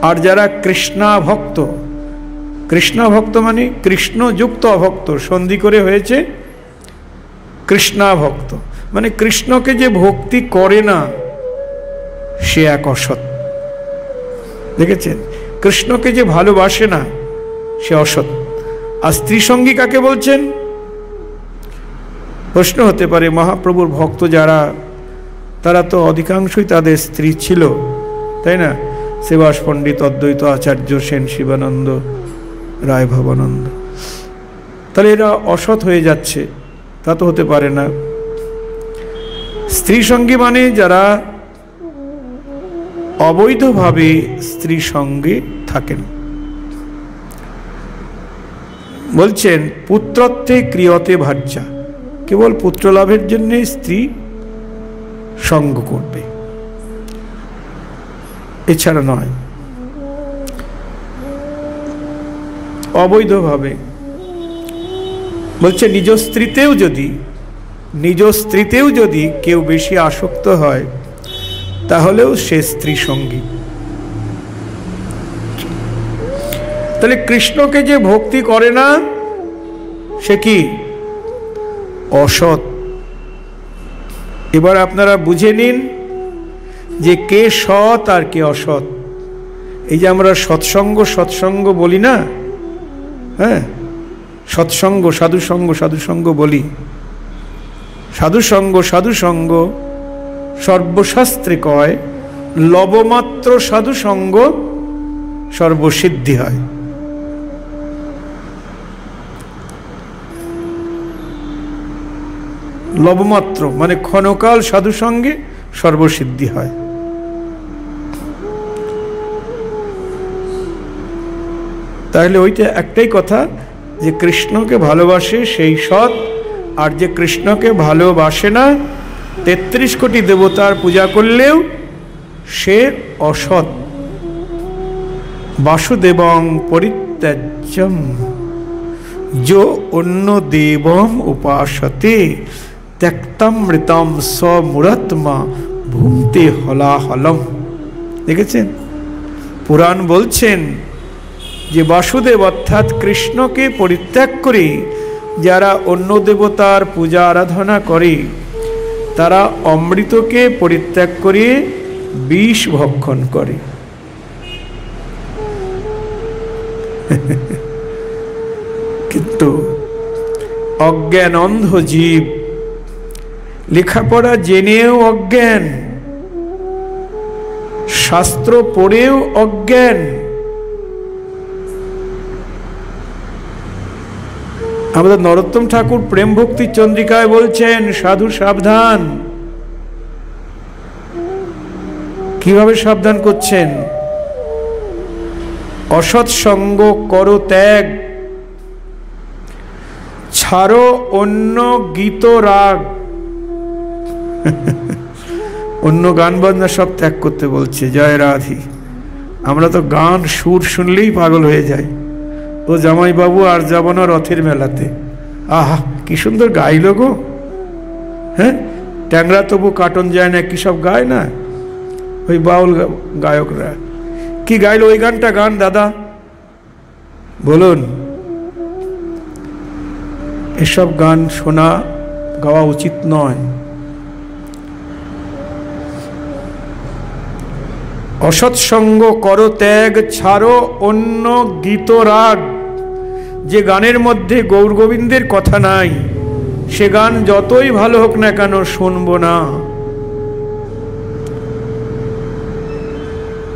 [SPEAKER 1] আর যারা কৃষ্ণা ভক্ত কৃষ্ণা ভক্ত মানে কৃষ্ণযুক্ত অভক্ত, সন্ধি করে হয়েছে কৃষ্ণা ভক্ত মানে কৃষ্ণকে যে ভক্তি করে না, সে এক অসৎ। দেখেছেন? কৃষ্ণকে যে ভালোবাসে না, সে অসৎ। আর স্ত্রী সঙ্গী কাকে বলছেন? প্রশ্ন হতে পারে, মহাপ্রভুর ভক্ত যারা, তারা তো অধিকাংশই তাদের স্ত্রী ছিল, তাই না? সেবাস পণ্ডিত অদ্বৈত আচার্য সেন শিবানন্দ রায় ভবানন্দ তাহলে এরা অসৎ হয়ে যাচ্ছে, তা তো হতে পারে না। স্ত্রী সঙ্গী মানে যারা অবৈধভাবে স্ত্রী সঙ্গে থাকেন। বলছেন, পুত্রত্বে ক্রিয়তে ভার্যা। কেবল পুত্র লাভের জন্য স্ত্রী সঙ্গ করবে। এছাড়া নয়। অবৈধভাবে বলছে, নিজ স্ত্রীতেও যদি, নিজ স্ত্রীতেও যদি কেউ বেশি আসক্ত হয়, তাহলেও সে স্ত্রী সঙ্গী। তাহলে কৃষ্ণকে যে ভক্তি করে না, সে কি? অসৎ। এবার আপনারা বুঝে নিন যে কে সৎ আর কে অসৎ। এই যে আমরা সৎসঙ্গ সৎসঙ্গ বলি না? হ্যাঁ? সৎসঙ্গ, সাধুসঙ্গ সাধুসঙ্গ বলি। সাধুসঙ্গ সাধুসঙ্গ সর্বশাস্ত্রে কয়, লবমাত্র সাধুসঙ্গ সর্বসিদ্ধি হয়। লবমাত্র মানে ক্ষণকাল সাধুসঙ্গে সর্বসিদ্ধি হয়। তাহলে ওইটা একটাই কথা, যে কৃষ্ণকে ভালোবাসে সেই সৎ, আর যে কৃষ্ণকে ভালোবাসে না, তেত্রিশ কোটি দেবতার পূজা করলেও সে অসৎ। বাসুদেবং পরিত্যাজ্যম, যো অন্য দেবম উপাসতে, ত্যক্তামৃতম সমুরাত্মা ভুমতে হলাহলম। দেখেছেন? পুরাণ বলছেন যে বাসুদেব অর্থাৎ কৃষ্ণকে পরিত্যাগ করে যারা অন্য দেবতার পূজা আরাধনা করে, তারা অমৃতকে পরিত্যাগ করে বিষ ভক্ষণ করে। [LAUGHS] কিন্তু অজ্ঞান অন্ধ জীব লেখাপড়া জেনেও অজ্ঞান, শাস্ত্র পড়েও অজ্ঞান আমাদের নরোত্তম ঠাকুর প্রেম ভক্তি চন্দ্রিকায় বলছেন সাধু সাবধান। কীভাবে সাবধান করছেন? অসৎসঙ্গ কর ত্যাগ। ছাড়ো অন্য গীত রাগ। [LAUGHS] অন্য গান বাজনা সব ত্যাগ করতে বলছে। জয় রাধি। আমরা তো গান, সুর শুনলেই পাগল হয়ে যাই। ও জামাইবাবু আর যাব না রথের মেলাতে। আহা, কি সুন্দর গাইল গো। হ্যাঁ? ট্যাংরা তবু কাটন যায় না, কি সব গায় না? ওই বাউল গায়করা। কি গাইল ওই গানটা, গান, দাদা? বলুন। এসব গান শোনা, গাওয়া উচিত নয়। অসৎসঙ্গ করো ত্যাগ, ছাড়ো অন্য গীত রাগ যে গানের মধ্যে গৌর গোবিন্দের কথা নাই, সে গান যতই ভালো হোক না কেন শুনব না।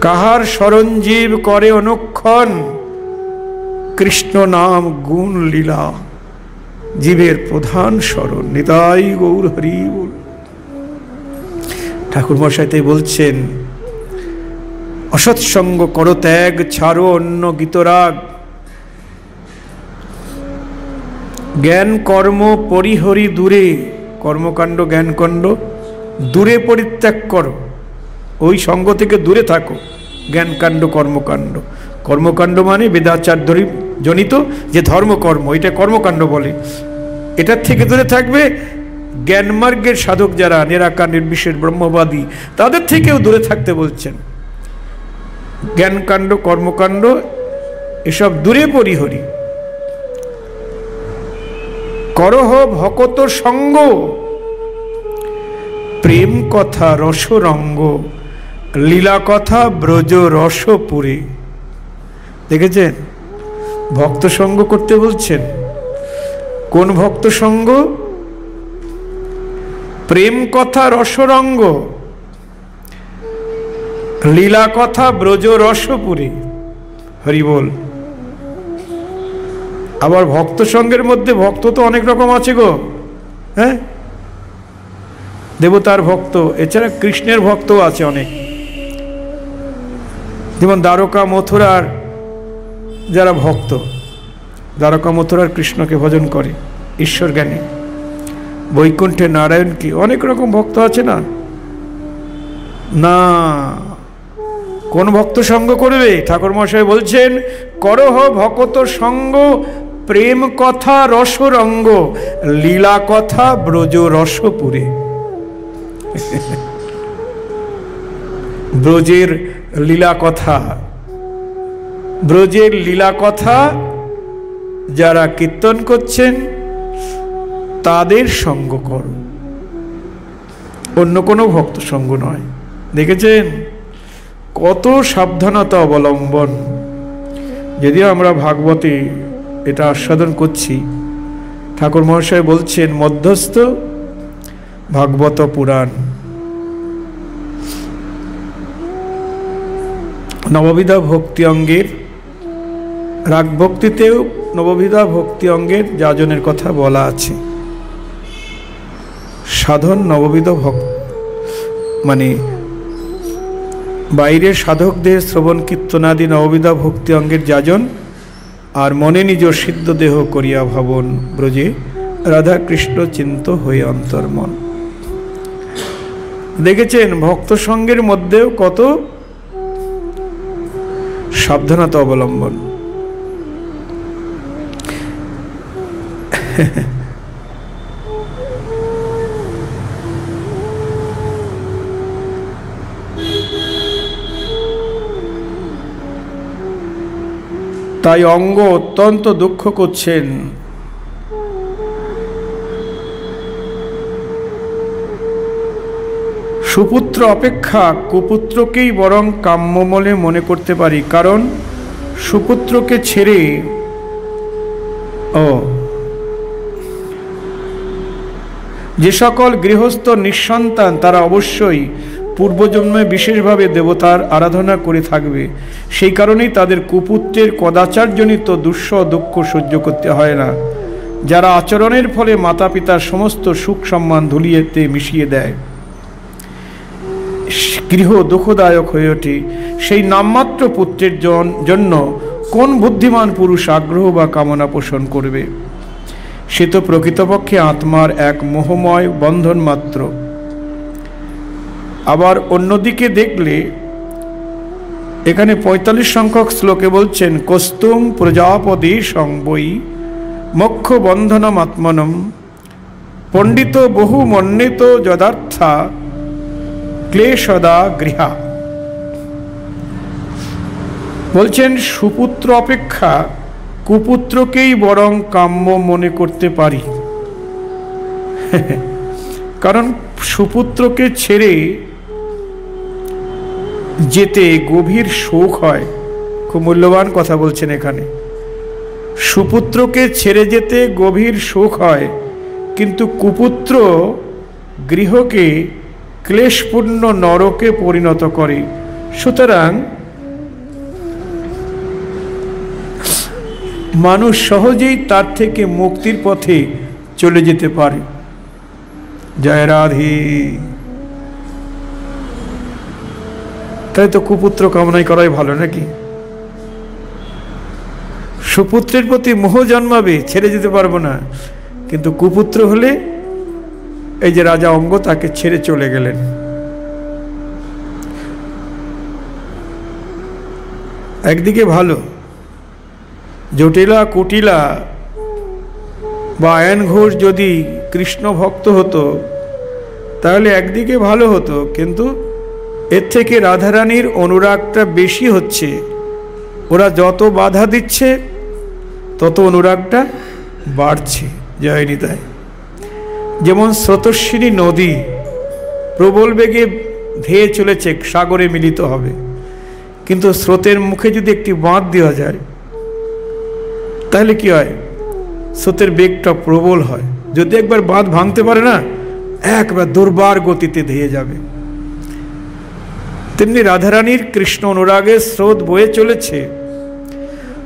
[SPEAKER 1] কাহার সরঞ্জীব করে অনুক্ষণ, কৃষ্ণ নাম গুণ লীলা, জীবের প্রধান স্মরণ, নিতাই গৌর হরি বল। ঠাকুর মশাইতে বলছেন, অসৎসঙ্গ করো ত্যাগ, ছাড়ো অন্য গীতরাগ জ্ঞান কর্ম পরিহরি দূরে, কর্মকাণ্ড জ্ঞানকাণ্ড দূরে পরিত্যাগ করো। ওই সঙ্গ থেকে দূরে থাকো, জ্ঞানকাণ্ড, কর্মকাণ্ড। কর্মকাণ্ড মানে বেদাচার জনিত যে ধর্মকর্ম, এটা কর্মকাণ্ড বলে। এটার থেকে দূরে থাকবে জ্ঞানমার্গের সাধক যারা, নিরাকার, নির্বিশেষ, ব্রহ্মবাদী, তাদের থেকেও দূরে থাকতে বলছেন। জ্ঞানকাণ্ড, কর্মকাণ্ড, এসব দূরে পরিহরি। করহ ভকত সঙ্গ। প্রেম কথা রসরঙ্গ লীলা কথা ব্রজ রসপুরে দেখেছেন? ভক্ত সঙ্গ করতে বলছেন। কোন ভক্ত সঙ্গ? প্রেম কথা রসরঙ্গ লীলা কথা ব্রজ রসপুরে হরি বল। আবার ভক্ত সঙ্গের মধ্যে ভক্ত তো অনেক রকম আছে গো। হ্যাঁ? দেবতার ভক্ত, এছাড়া কৃষ্ণের ভক্তও আছে অনেক। যেমন দ্বারকা মথুরার যারা ভক্ত, দ্বারকা মথুরার কৃষ্ণকে ভজন করে, ঈশ্বর জ্ঞানী। বৈকুণ্ঠে নারায়ণ কি, অনেক রকম ভক্ত আছে না? না। কোন ভক্ত সঙ্গ করবে? ঠাকুর মশাই বলছেন, করহ ভকত সঙ্গ প্রেম কথা রসরঙ্গ লীলা কথা ব্রজ রসপুরে। ব্রজের লীলা কথা, ব্রজের লীলা কথা যারা কীর্তন করছেন, তাদের সঙ্গ করো। অন্য কোনো ভক্ত সঙ্গ নয়। দেখেছেন? কত সাবধানতা অবলম্বন। যদিও আমরা ভাগবতে এটা আস্বাদন করছি। ঠাকুর মহাশয় বলছেন, মধ্যস্থ ভাগবত পুরাণ। নববিধা ভক্তি অঙ্গের রাগ ভক্তিতেও নববিধা ভক্তি অঙ্গের যাজনের কথা বলা আছে। সাধন নববিধ ভক্ত মানে বাইরের সাধকদের শ্রবণ কীর্তনাদি নববিধা ভক্তি অঙ্গের যাজন আর মনে নিজ সিদ্ধ দেহ করিয়া ভবন, ব্রজে রাধাকৃষ্ণ চিন্ত হয়ে অন্তর্মন। দেখেছেন, ভক্ত সঙ্গের মধ্যেও কত সাবধানতা অবলম্বন। তাই অঙ্গ অত্যন্ত দুঃখ করছেন। সুপুত্র অপেক্ষা, কুপুত্রকেই বরং কাম্য বলে মনে করতে পারি, কারণ সুপুত্রকে ছেড়ে ও যে সকল গৃহস্থ নিঃসন্তান, তারা অবশ্যই পূর্বজন্মে বিশেষভাবে দেবতার আরাধনা করে থাকবে। সেই কারণেই তাদের কুপুত্রের কদাচারজনিত দুঃস দুঃখ সহ্য করতে হয় না। যারা আচরণের ফলে মাতা পিতার সমস্ত সুখ সম্মান ধুলিয়েতে মিশিয়ে দেয়। গৃহ দুঃখদায়ক হয়ে ওঠে। সেই নামমাত্র পুত্রের জন্য কোন বুদ্ধিমান পুরুষ আগ্রহ বা কামনা পোষণ করবে? সে তো প্রকৃতপক্ষে আত্মার এক মোহময় বন্ধন মাত্র। আবার অন্যদিকে দেখলে, এখানে পঁয়তাল্লিশ সংখ্যক শ্লোকে বলছেন, কস্তুম প্রজাপতি সংবই মক্ষ বন্ধনম আত্মনম পণ্ডিত বহু মন্বিত যদার্থা ক্লেশদা গৃহা। বলছেন, সুপুত্র অপেক্ষা কুপুত্রকেই বরং কাম্য মনে করতে পারি। [LAUGHS] কারণ সুপুত্রকে ছেড়ে যেতে গভীর শোক হয়। খুব মূল্যবান কথা বলছেন এখানে। সুপুত্রকে ছেড়ে যেতে গভীর শোক হয়, কিন্তু কুপুত্র গৃহকে ক্লেশপূর্ণ নরকে পরিণত করে। সুতরাং মানুষ সহজেই তার থেকে মুক্তির পথে চলে যেতে পারে। জয় রাধে। তাই তো কুপুত্র কামনাই করাই ভালো নাকি? সুপুত্রের প্রতি মোহ জন্মাবে, ছেড়ে যেতে পারব না। কিন্তু কুপুত্র হলে এই যে রাজা অঙ্গ তাকে ছেড়ে চলে গেলেন। একদিকে ভালো, জটিলা কুটিলা বা আয়ন ঘোষ যদি কৃষ্ণ ভক্ত হতো, তাহলে একদিকে ভালো হতো, কিন্তু এর থেকে রাধারানীর অনুরাগটা বেশি হচ্ছে। ওরা যত বাধা দিচ্ছে, তত অনুরাগটা বাড়ছে। জয় নিতায় যেমন স্রোতস্বিনী নদী প্রবল বেগে ধেয়ে চলেছে, সাগরে মিলিত হবে। কিন্তু স্রোতের মুখে যদি একটি বাঁধ দেওয়া যায়, তাহলে কি হয়? স্রোতের বেগটা প্রবল হয়। যদি একবার বাঁধ ভাঙতে পারে না, একবার দুর্বার গতিতে ধেয়ে যাবে। তেমনি রাধারানীর কৃষ্ণ অনুরাগের স্রোত বয়ে চলেছে।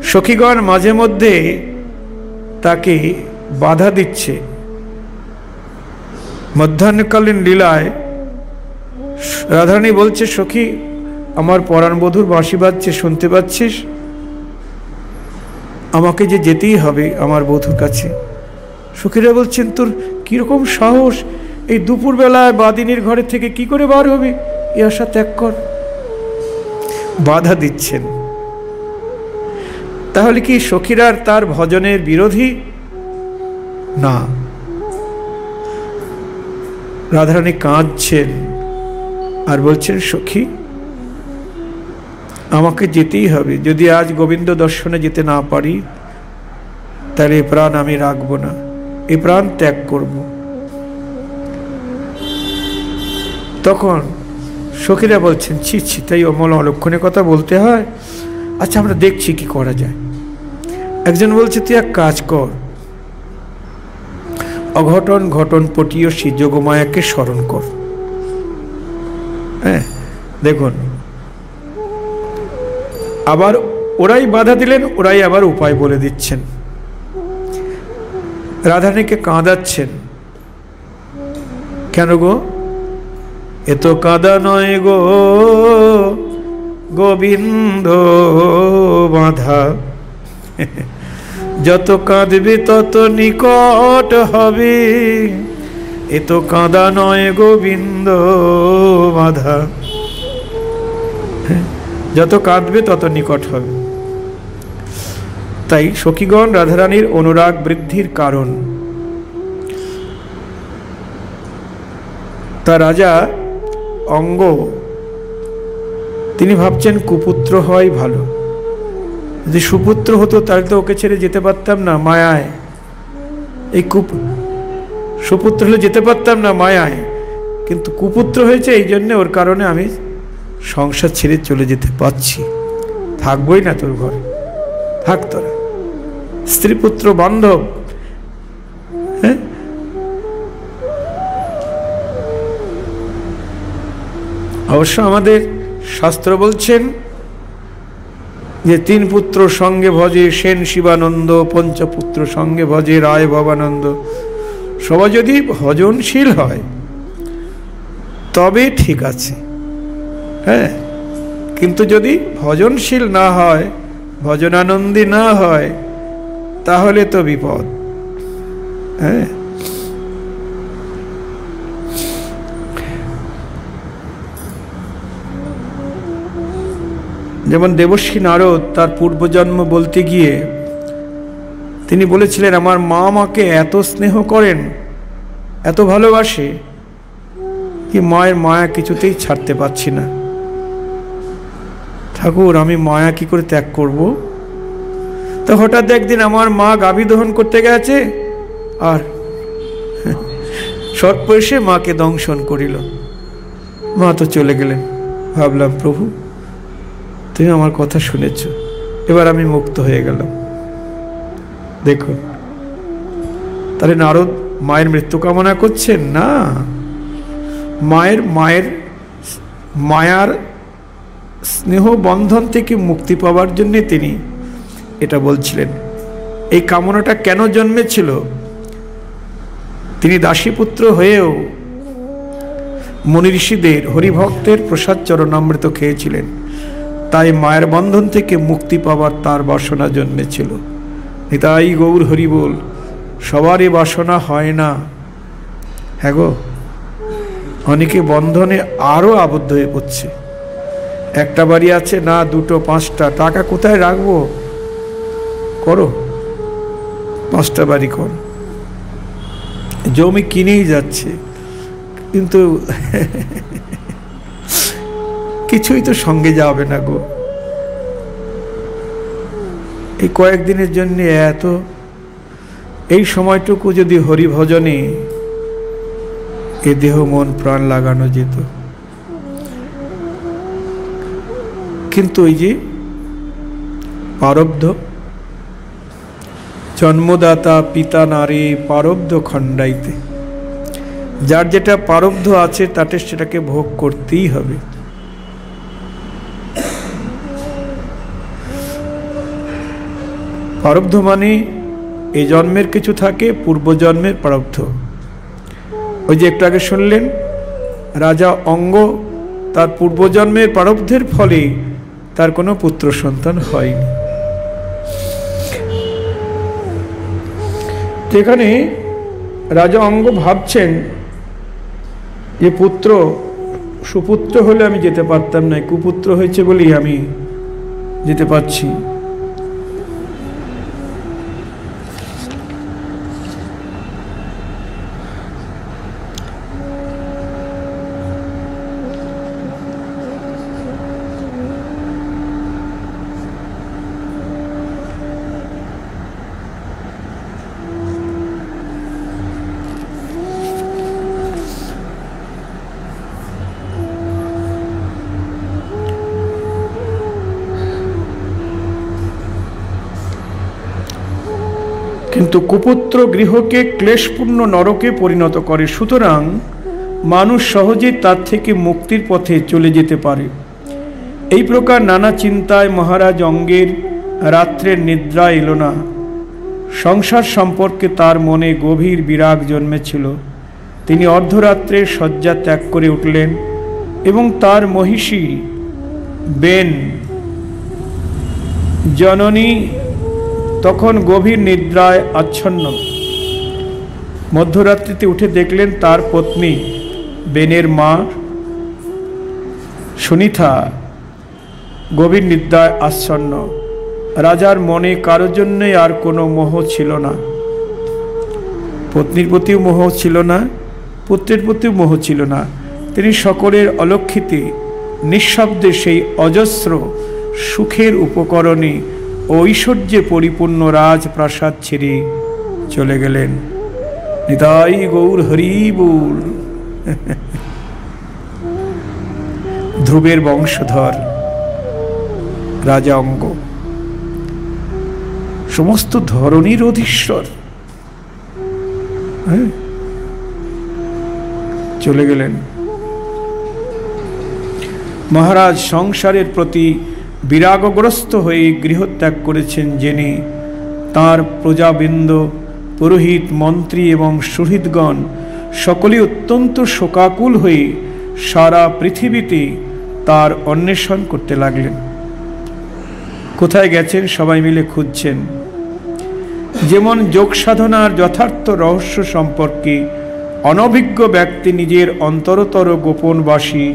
[SPEAKER 1] সখীগণ মাঝে মধ্যে তাকে বাধা দিচ্ছে। মধ্যাহ্নকালীন লীলায় রাধারানী বলছে, সখী, আমার পরাণবধূর বাঁশি বাজছে, শুনতে পাচ্ছিস? আমাকে যে যেতেই হবে আমার বধুর কাছে। সখীরা বলছেন, তোর কীরকম সাহস? এই দুপুরবেলায় বাদিনীর ঘরে থেকে কি করে বার হবে? এ আশা ত্যাগ কর। বাধা দিচ্ছেন। তাহলে কি সখীরার তার ভজনের বিরোধী? না। রাধারানী কাঁদছেন আর বলছেন, সখী, আমাকে যেতেই হবে। যদি আজ গোবিন্দ দর্শনে যেতে না পারি, তাহলে এ প্রাণ আমি রাখব না। এ প্রাণ ত্যাগ করব। তখন সখীরা বলছেন, ছি ছি, তাই অমল অলক্ষণের কথা বলতে হয়। আচ্ছা আমরা দেখছি কি করা যায়। একজন বলছে, তুই এক কাজ কর। অঘটন, ঘটন পটীয় শ্রী যোগমায়াকে স্মরণ কর। হ্যাঁ দেখুন। আবার ওরাই বাধা দিলেন, ওরাই আবার উপায় বলে দিচ্ছেন। রাধানীকে কাঁদাচ্ছেন। কেন গো? এ তো কাঁদা নয় গো, গোবিন্দ বাঁধা। যত কাঁদবে তত নিকট হবে। এত কাঁদা নয় গোবিন্দ বাঁধা। যত কাঁদবে তত নিকট হবে। তাই সখীগণ, রাধারানীর অনুরাগ বৃদ্ধির কারণ। তা রাজা অঙ্গ। তিনি ভাবছেন কুপুত্র হয় ভালো। যদি সুপুত্র হতো, তাহলে তো ওকে ছেড়ে যেতে পারতাম না, মায়ায়। এই কুপ, সুপুত্র হলে যেতে পারতাম না, মায়ায়। কিন্তু কুপুত্র হয়েছে, এই জন্যে ওর কারণে আমি সংসার ছেড়ে চলে যেতে পারছি। থাকবই না তোর ঘরে। থাক তোরা। স্ত্রী পুত্র বান্ধব। অবশ্য আমাদের শাস্ত্র বলছেন যে তিন পুত্র সঙ্গে ভজে সেন শিবানন্দ, পঞ্চপুত্র সঙ্গে ভজে রায় ভবানন্দ। সবাই যদি ভজনশীল হয়, তবে ঠিক আছে। হ্যাঁ কিন্তু যদি ভজনশীল না হয়, ভজনানন্দী না হয়, তাহলে তো বিপদ। হ্যাঁ যেমন দেবশ্রী নারদ তার পূর্বজন্ম বলতে গিয়ে তিনি বলেছিলেন, আমার মা আমাকে এত স্নেহ করেন, এত ভালোবাসে কি মায়ের মায়া কিছুতেই ছাড়তে পারছি না। ঠাকুর, আমি মায়া কি করে ত্যাগ করব? তো হঠাৎ একদিন আমার মা গাভী দহন করতে গেছে আর সর্প এসে মাকে দংশন করিল। মা তো চলে গেলেন। ভাবলাম, প্রভু তুমি আমার কথা শুনেছ। এবার আমি মুক্ত হয়ে গেলাম। দেখুন তাহলে নারদ মায়ের মৃত্যু কামনা করছেন না? মায়ের মায়ের মায়ার স্নেহ বন্ধন থেকে মুক্তি পাওয়ার জন্যে তিনি এটা বলছিলেন। এই কামনাটা কেন জন্মেছিল? তিনি দাসীপুত্র হয়েও মনি ঋষিদের হরিভক্তের প্রসাদ চরণামৃত খেয়েছিলেন। তাই মায়ের বন্ধন থেকে মুক্তি পাওয়ার তার বাসনা জন্মেছিল। নিতাই গৌর হরি বল, সবারই বাসনা হয় না। হ্যাঁ গো, অনেকে বন্ধনে আরও আবদ্ধ হয়ে পড়ছে। একটা বাড়ি আছে না, দুটো, পাঁচটা, টাকা কোথায় রাখব? করো। পাঁচটা বাড়ি কর। জমি কিনেই যাচ্ছে, কিন্তু কিছুই তো সঙ্গে যাবে না গো। এই কয়েকদিনের জন্য এত, এই সময়টুকু যদি হরিভজনে এ দেহ মন প্রাণ লাগানো যেত। কিন্তু ওই যে পারব্ধ, জন্মদাতা পিতা নারী পারব্ধ খণ্ডাইতে, যার যেটা পারব্ধ আছে তাতে সেটাকে ভোগ করতেই হবে। প্রারব্ধ মানে এই জন্মের কিছু থাকে, পূর্বজন্মের প্রারব্ধ ওই যে একটু আগে শুনলেন, রাজা অঙ্গ তার পূর্বজন্মের প্রারব্ধের ফলে তার কোনো পুত্র সন্তান হয়নি। যেখানে রাজা অঙ্গ ভাবছেন যে পুত্র, সুপুত্র হলে আমি যেতে পারতাম না, কুপুত্র হয়েছে বলেই আমি যেতে পারছি। কিন্তু কুপুত্র গৃহকে ক্লেশপূর্ণ নরকে পরিণত করে, সুতরাং মানুষ সহজে তার থেকে মুক্তির পথে চলে যেতে পারে। এই প্রকার নানা চিন্তায় মহারাজ অঙ্গের রাত্রের নিদ্রা এলো না। সংসার সম্পর্কে তার মনে গভীর বিরাগ জন্মেছিল। তিনি অর্ধরাত্রে শয্যা ত্যাগ করে উঠলেন এবং তার মহিষী বেন, জননী তখন গভীর নিদ্রায় আচ্ছন্ন। মধ্যরাত্রিতে উঠে দেখলেন তার পত্নী, বেনের মা সুনিথা গভীর নিদ্রায় আচ্ছন্ন। রাজার মনে কারোর জন্যই আর কোনো মোহ ছিল না। পত্নীর প্রতিও মোহ ছিল না, পুত্রের প্রতিও মোহ ছিল না। তিনি সকলের অলক্ষিতে, নিঃশব্দে সেই অজস্র সুখের উপকরণে ঐশ্বর্যে পরিপূর্ণ রাজপ্রাসাদ ছেড়ে চলে গেলেন। নিতাই গৌর হরিবুল ধ্রুবের বংশধর, রাজা অঙ্গ। সমস্ত ধরনের অধীশ্বর হ্যাঁ চলে গেলেন। মহারাজ সংসারের প্রতি বিরাগগ্রস্ত হয়ে গৃহত্যাগ করেছেন জেনে তার প্রজাবৃন্দ, পুরোহিত, মন্ত্রী এবং সুহৃদগণ সকলে অত্যন্ত শোকাকুল হয়ে সারা পৃথিবীতে তার অন্বেষণ করতে লাগলেন। কোথায় গেছেন সবাই মিলে খুঁজছেন। যেমন যোগ সাধনার যথার্থ রহস্য সম্পর্কে অনভিজ্ঞ ব্যক্তি নিজের অন্তরতর গোপনবাসী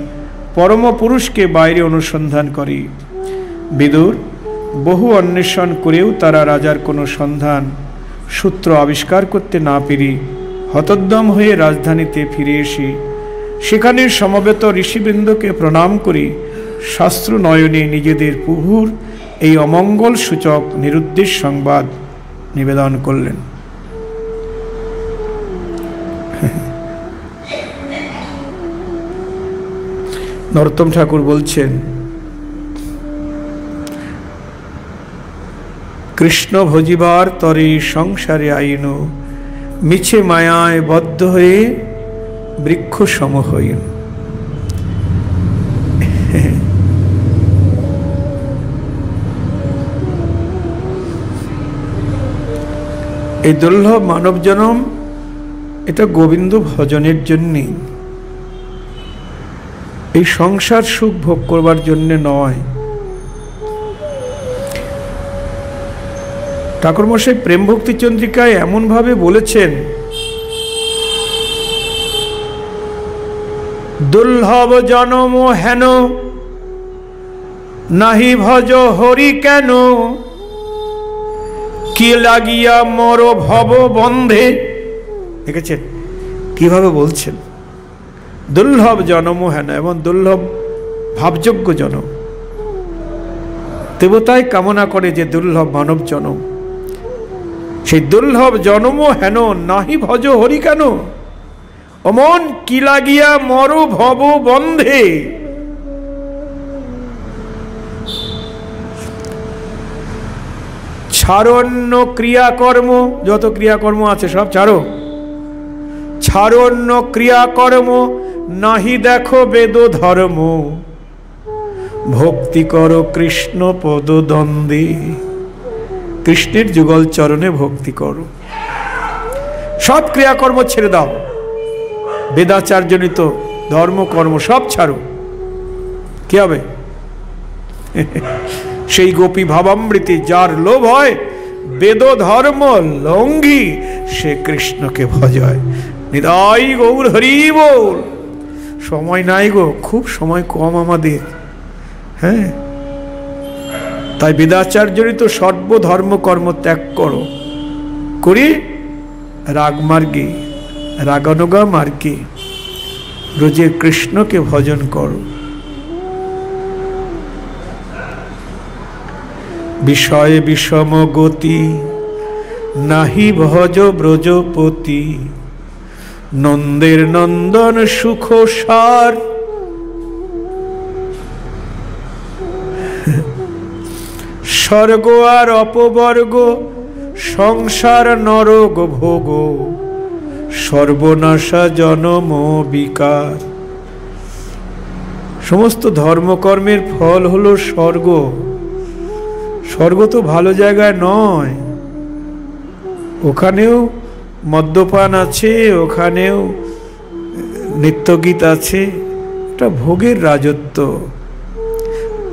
[SPEAKER 1] পরমপুরুষকে বাইরে অনুসন্ধান করে। বিদুর, বহু অন্বেষণ করেও তারা রাজার কোনো সন্ধান, সূত্র আবিষ্কার করতে না পেরে হতোদ্যম হয়ে রাজধানীতে ফিরে এসে সেখানে সমবেত ঋষিবৃন্দকে প্রণাম করে শাস্ত্র নয়নে নিজেদের প্রভুর এই অমঙ্গল সূচক নিরুদ্দেশ সংবাদ নিবেদন করলেন। নরোত্তম ঠাকুর বলছেন কৃষ্ণ ভজিবার তরে সংসারে আইন, মিছে মায়ায় বদ্ধ হয়ে বৃক্ষ সম হইন। এই দুর্লভ মানব জনম, এটা গোবিন্দ ভজনের জন্যে। এই সংসার সুখ ভোগ করবার জন্যে নয় ঠাকুরমশাই প্রেম ভক্তি চন্দ্রিকায় এমনভাবে বলেছেন, দুর্লভ জনম হেন, নাহি ভজ হরি কেন? কি লাগিয়া মর ভব বন্ধে? দেখেছেন? কীভাবে বলছেন? দুর্লভ জনম হেন এবং দুর্লভ ভাবযোগ্য জনম। দেবতাই কামনা করে যে দুর্লভ মানব জনম। সেই দুর্লভ জনম হেন, নাহি ভজ হরি কেন? অমন কি লাগিয়া মর ভব বন্ধে? ছাড়ন্য ক্রিয়াকর্ম, যত ক্রিয়াকর্ম আছে সব ছাড়ো। ছাড়ন্য ক্রিয়াকর্ম, নাহি দেখো বেদ ধর্ম ভক্তি কর কৃষ্ণ পদদ্বন্দ্বে কৃষ্ণের যুগল চরণে ভক্তি করো। সব ক্রিয়াকর্ম ছেড়ে দাও। বেদাচারজনিত ধর্মকর্ম সব ছাড়ো। কি হবে? [LAUGHS] সেই গোপী ভাবামৃতি যার লোভ হয়, বেদ ধর্ম লঙ্ঘি সে কৃষ্ণকে ভজায়। নিদাই গৌর হরি বল। সময় নাই গো, খুব সময় কম আমাদের। হ্যাঁ? তাই বেদাচার্যরিত সর্বধর্ম কর্ম ত্যাগ করো। করি রাগমার্গে রাগানুগা মার্গে। রোজে কৃষ্ণকে ভজন করো। বিষয়ে বিষম গতি, নাহি ভজ ব্রজপতি। নন্দের নন্দন সুখ সার স্বর্গ আর অপবর্গ, সংসার নরগ ভোগ। সর্বনাশা জনম বিকার। সমস্ত ধর্মকর্মের ফল হলো স্বর্গ। স্বর্গ তো ভালো জায়গায় নয়। ওখানেও মদ্যপান আছে, ওখানেও নৃত্যগীত আছে। এটা ভোগের রাজত্ব।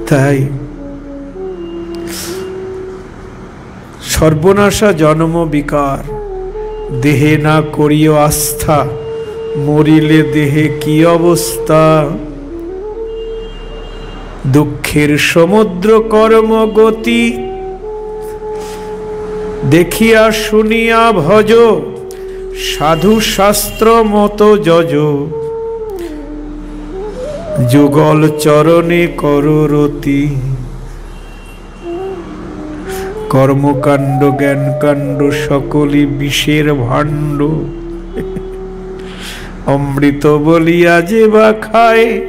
[SPEAKER 1] তাই সর্বনাশা জন্ম বিকার। দেহে না করিও আস্থা, মরিলে দেহে কি অবস্থা? দুঃখের সমুদ্র কর্ম গতি, দেখিয়া শুনিয়া ভজ, সাধু শাস্ত্র মতো যজ। যুগল চরণে কররতি কর্মকাণ্ড, জ্ঞানকাণ্ড, সকলই বিষের ভাণ্ড। অমৃত বলিয়া যে বা খায়,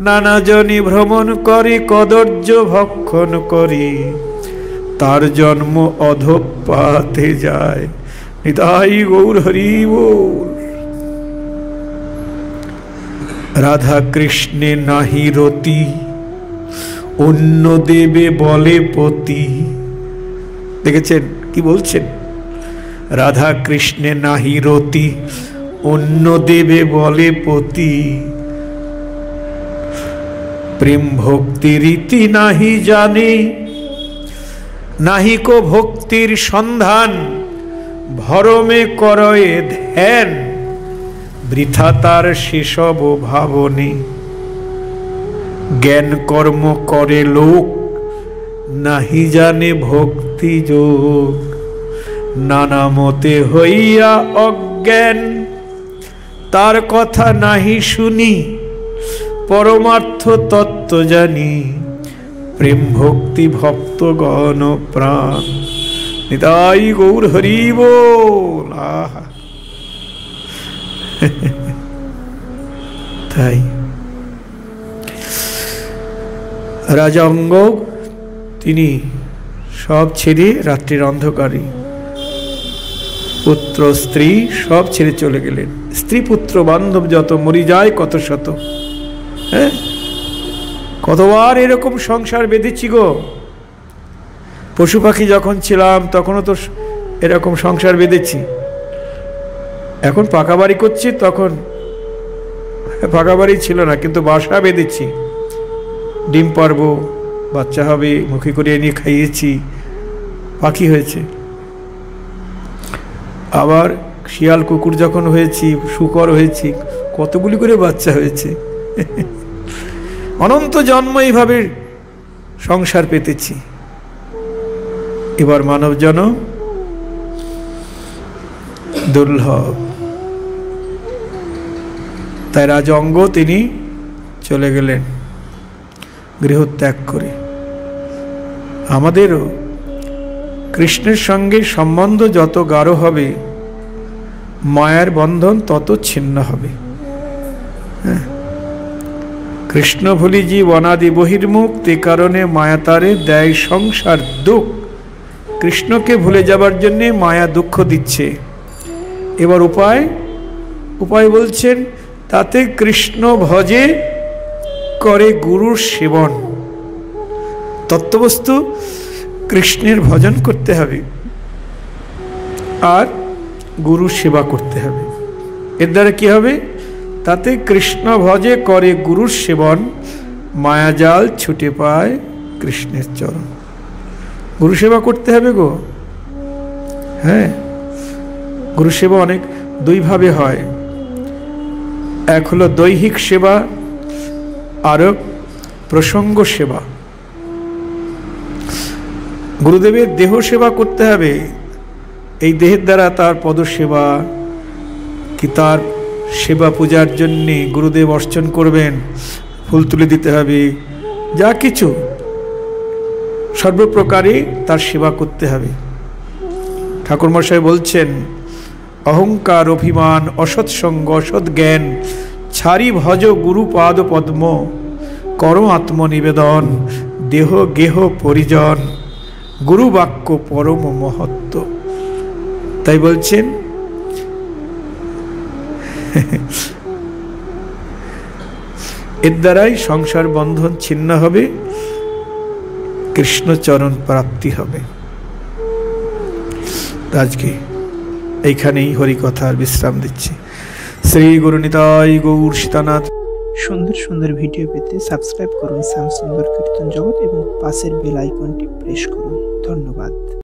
[SPEAKER 1] নানাজনই ভ্রমণ করে কদর্য ভক্ষণ করে। তার জন্ম অধপাতে যায়। নিতাই গৌর হরি রাধা কৃষ্ণে নাহি রতি, অন্য দেবে বলে পতি। দেখেছেন? কি বলছেন? রাধা কৃষ্ণে নাহি রতি, অন্য দেবে বলে পতি। প্রেম ভক্তি রীতি নাহি জানে, নাহি কো ভক্তির সন্ধান, ভরমে করয়ে ধ্যান, বৃথা তার সেসব ভাবনে। জ্ঞান কর্ম করে লোক, নাহি জানে ভক্তি যোগ নানা মতে হইয়া অজ্ঞান, তার কথা নাহি শুনি, পরমার্থ তত্ত্ব জানি প্রেম ভক্তি ভক্তগণ প্রাণ, নিতাই গৌর হরি বল আহা [LAUGHS] তাই। রাজা অঙ্গ তিনি সব ছেড়ে রাত্রির অন্ধকারে। পুত্র, স্ত্রী সব ছেড়ে চলে গেলেন। স্ত্রী, পুত্র, বান্ধব যত মরি যায় কত শত। হ্যাঁ? কতবার এরকম সংসার বেঁধেছি গো। পশু পাখি যখন ছিলাম, তখনও তো এরকম সংসার বেঁধেছি। এখন পাকা বাড়ি করছি, তখন পাকা বাড়ি ছিল না, কিন্তু বাসা বেঁধেছি। ডিম পারব বাচ্চা হবে, মুখে করে নিয়ে খাইয়েছি। পাখি হয়েছে। আবার শিয়াল কুকুর যখন হয়েছি, শুকর হয়েছি, কতগুলি করে বাচ্চা হয়েছে। অনন্ত জন্ম এইভাবে সংসার পেতেছি। এবার মানব জন দুর্লভ। তাই রাজঙ্গ তিনি চলে গেলেন, গৃহত্যাগ করে। আমাদেরও কৃষ্ণের সঙ্গে সম্বন্ধ যত গাঢ় হবে, মায়ার বন্ধন তত ছিন্ন হবে। হ্যাঁ। কৃষ্ণ ভুলি অনাদি বহির্মুখ, তে কারণে মায়া তারে দেয় সংসার দুঃখ। কৃষ্ণকে ভুলে যাবার জন্যে মায়া দুঃখ দিচ্ছে। এবার উপায়? উপায় বলছেন, তাতে কৃষ্ণ ভজে করে গুরুর সেবন। তত্ত্ববস্তু কৃষ্ণের ভজন করতে হবে আর গুরু সেবা করতে হবে। এর দ্বারা কি হবে? তাতে কৃষ্ণ ভজে করে গুরুর সেবন, মায়াজাল ছুটে পায় কৃষ্ণের চরণ। গুরু সেবা করতে হবে গো। হ্যাঁ গুরু সেবা অনেক দুইভাবে হয়। এক হলো দৈহিক সেবা আর প্রসঙ্গ সেবা। গুরুদেবের দেহ সেবা করতে হবে। এই দেহের দ্বারা তার পদসেবা কি তার সেবা পূজার জন্যে গুরুদেব অর্চন করবেন, ফুল তুলে দিতে হবে, যা কিছু সর্বপ্রকারে তার সেবা করতে হবে। ঠাকুরমশাই বলছেন, অহংকার, অভিমান অসৎসঙ্গ অসৎ জ্ঞান, ছাড়ি ভজ গুরু পাদ পদ্ম, কর আত্মনিবেদন, দেহ গেহ পরিজন। গুরু বাক্য পরম মহত্ব। তাই বলছেন, এর দ্বারাই সংসার বন্ধন ছিন্ন হবে, কৃষ্ণচরণ প্রাপ্তি হবে। আজকে এইখানেই হরিকথার বিশ্রাম দিচ্ছি। শ্রী গুরুনিতাই গৌর সীতানাথ।
[SPEAKER 2] সুন্দর সুন্দর ভিডিও পেতে সাবস্ক্রাইব করুন শ্যাম সুন্দর কীর্তন জগৎ এবং পাশের বেল আইকনটি প্রেস করুন। ধন্যবাদ।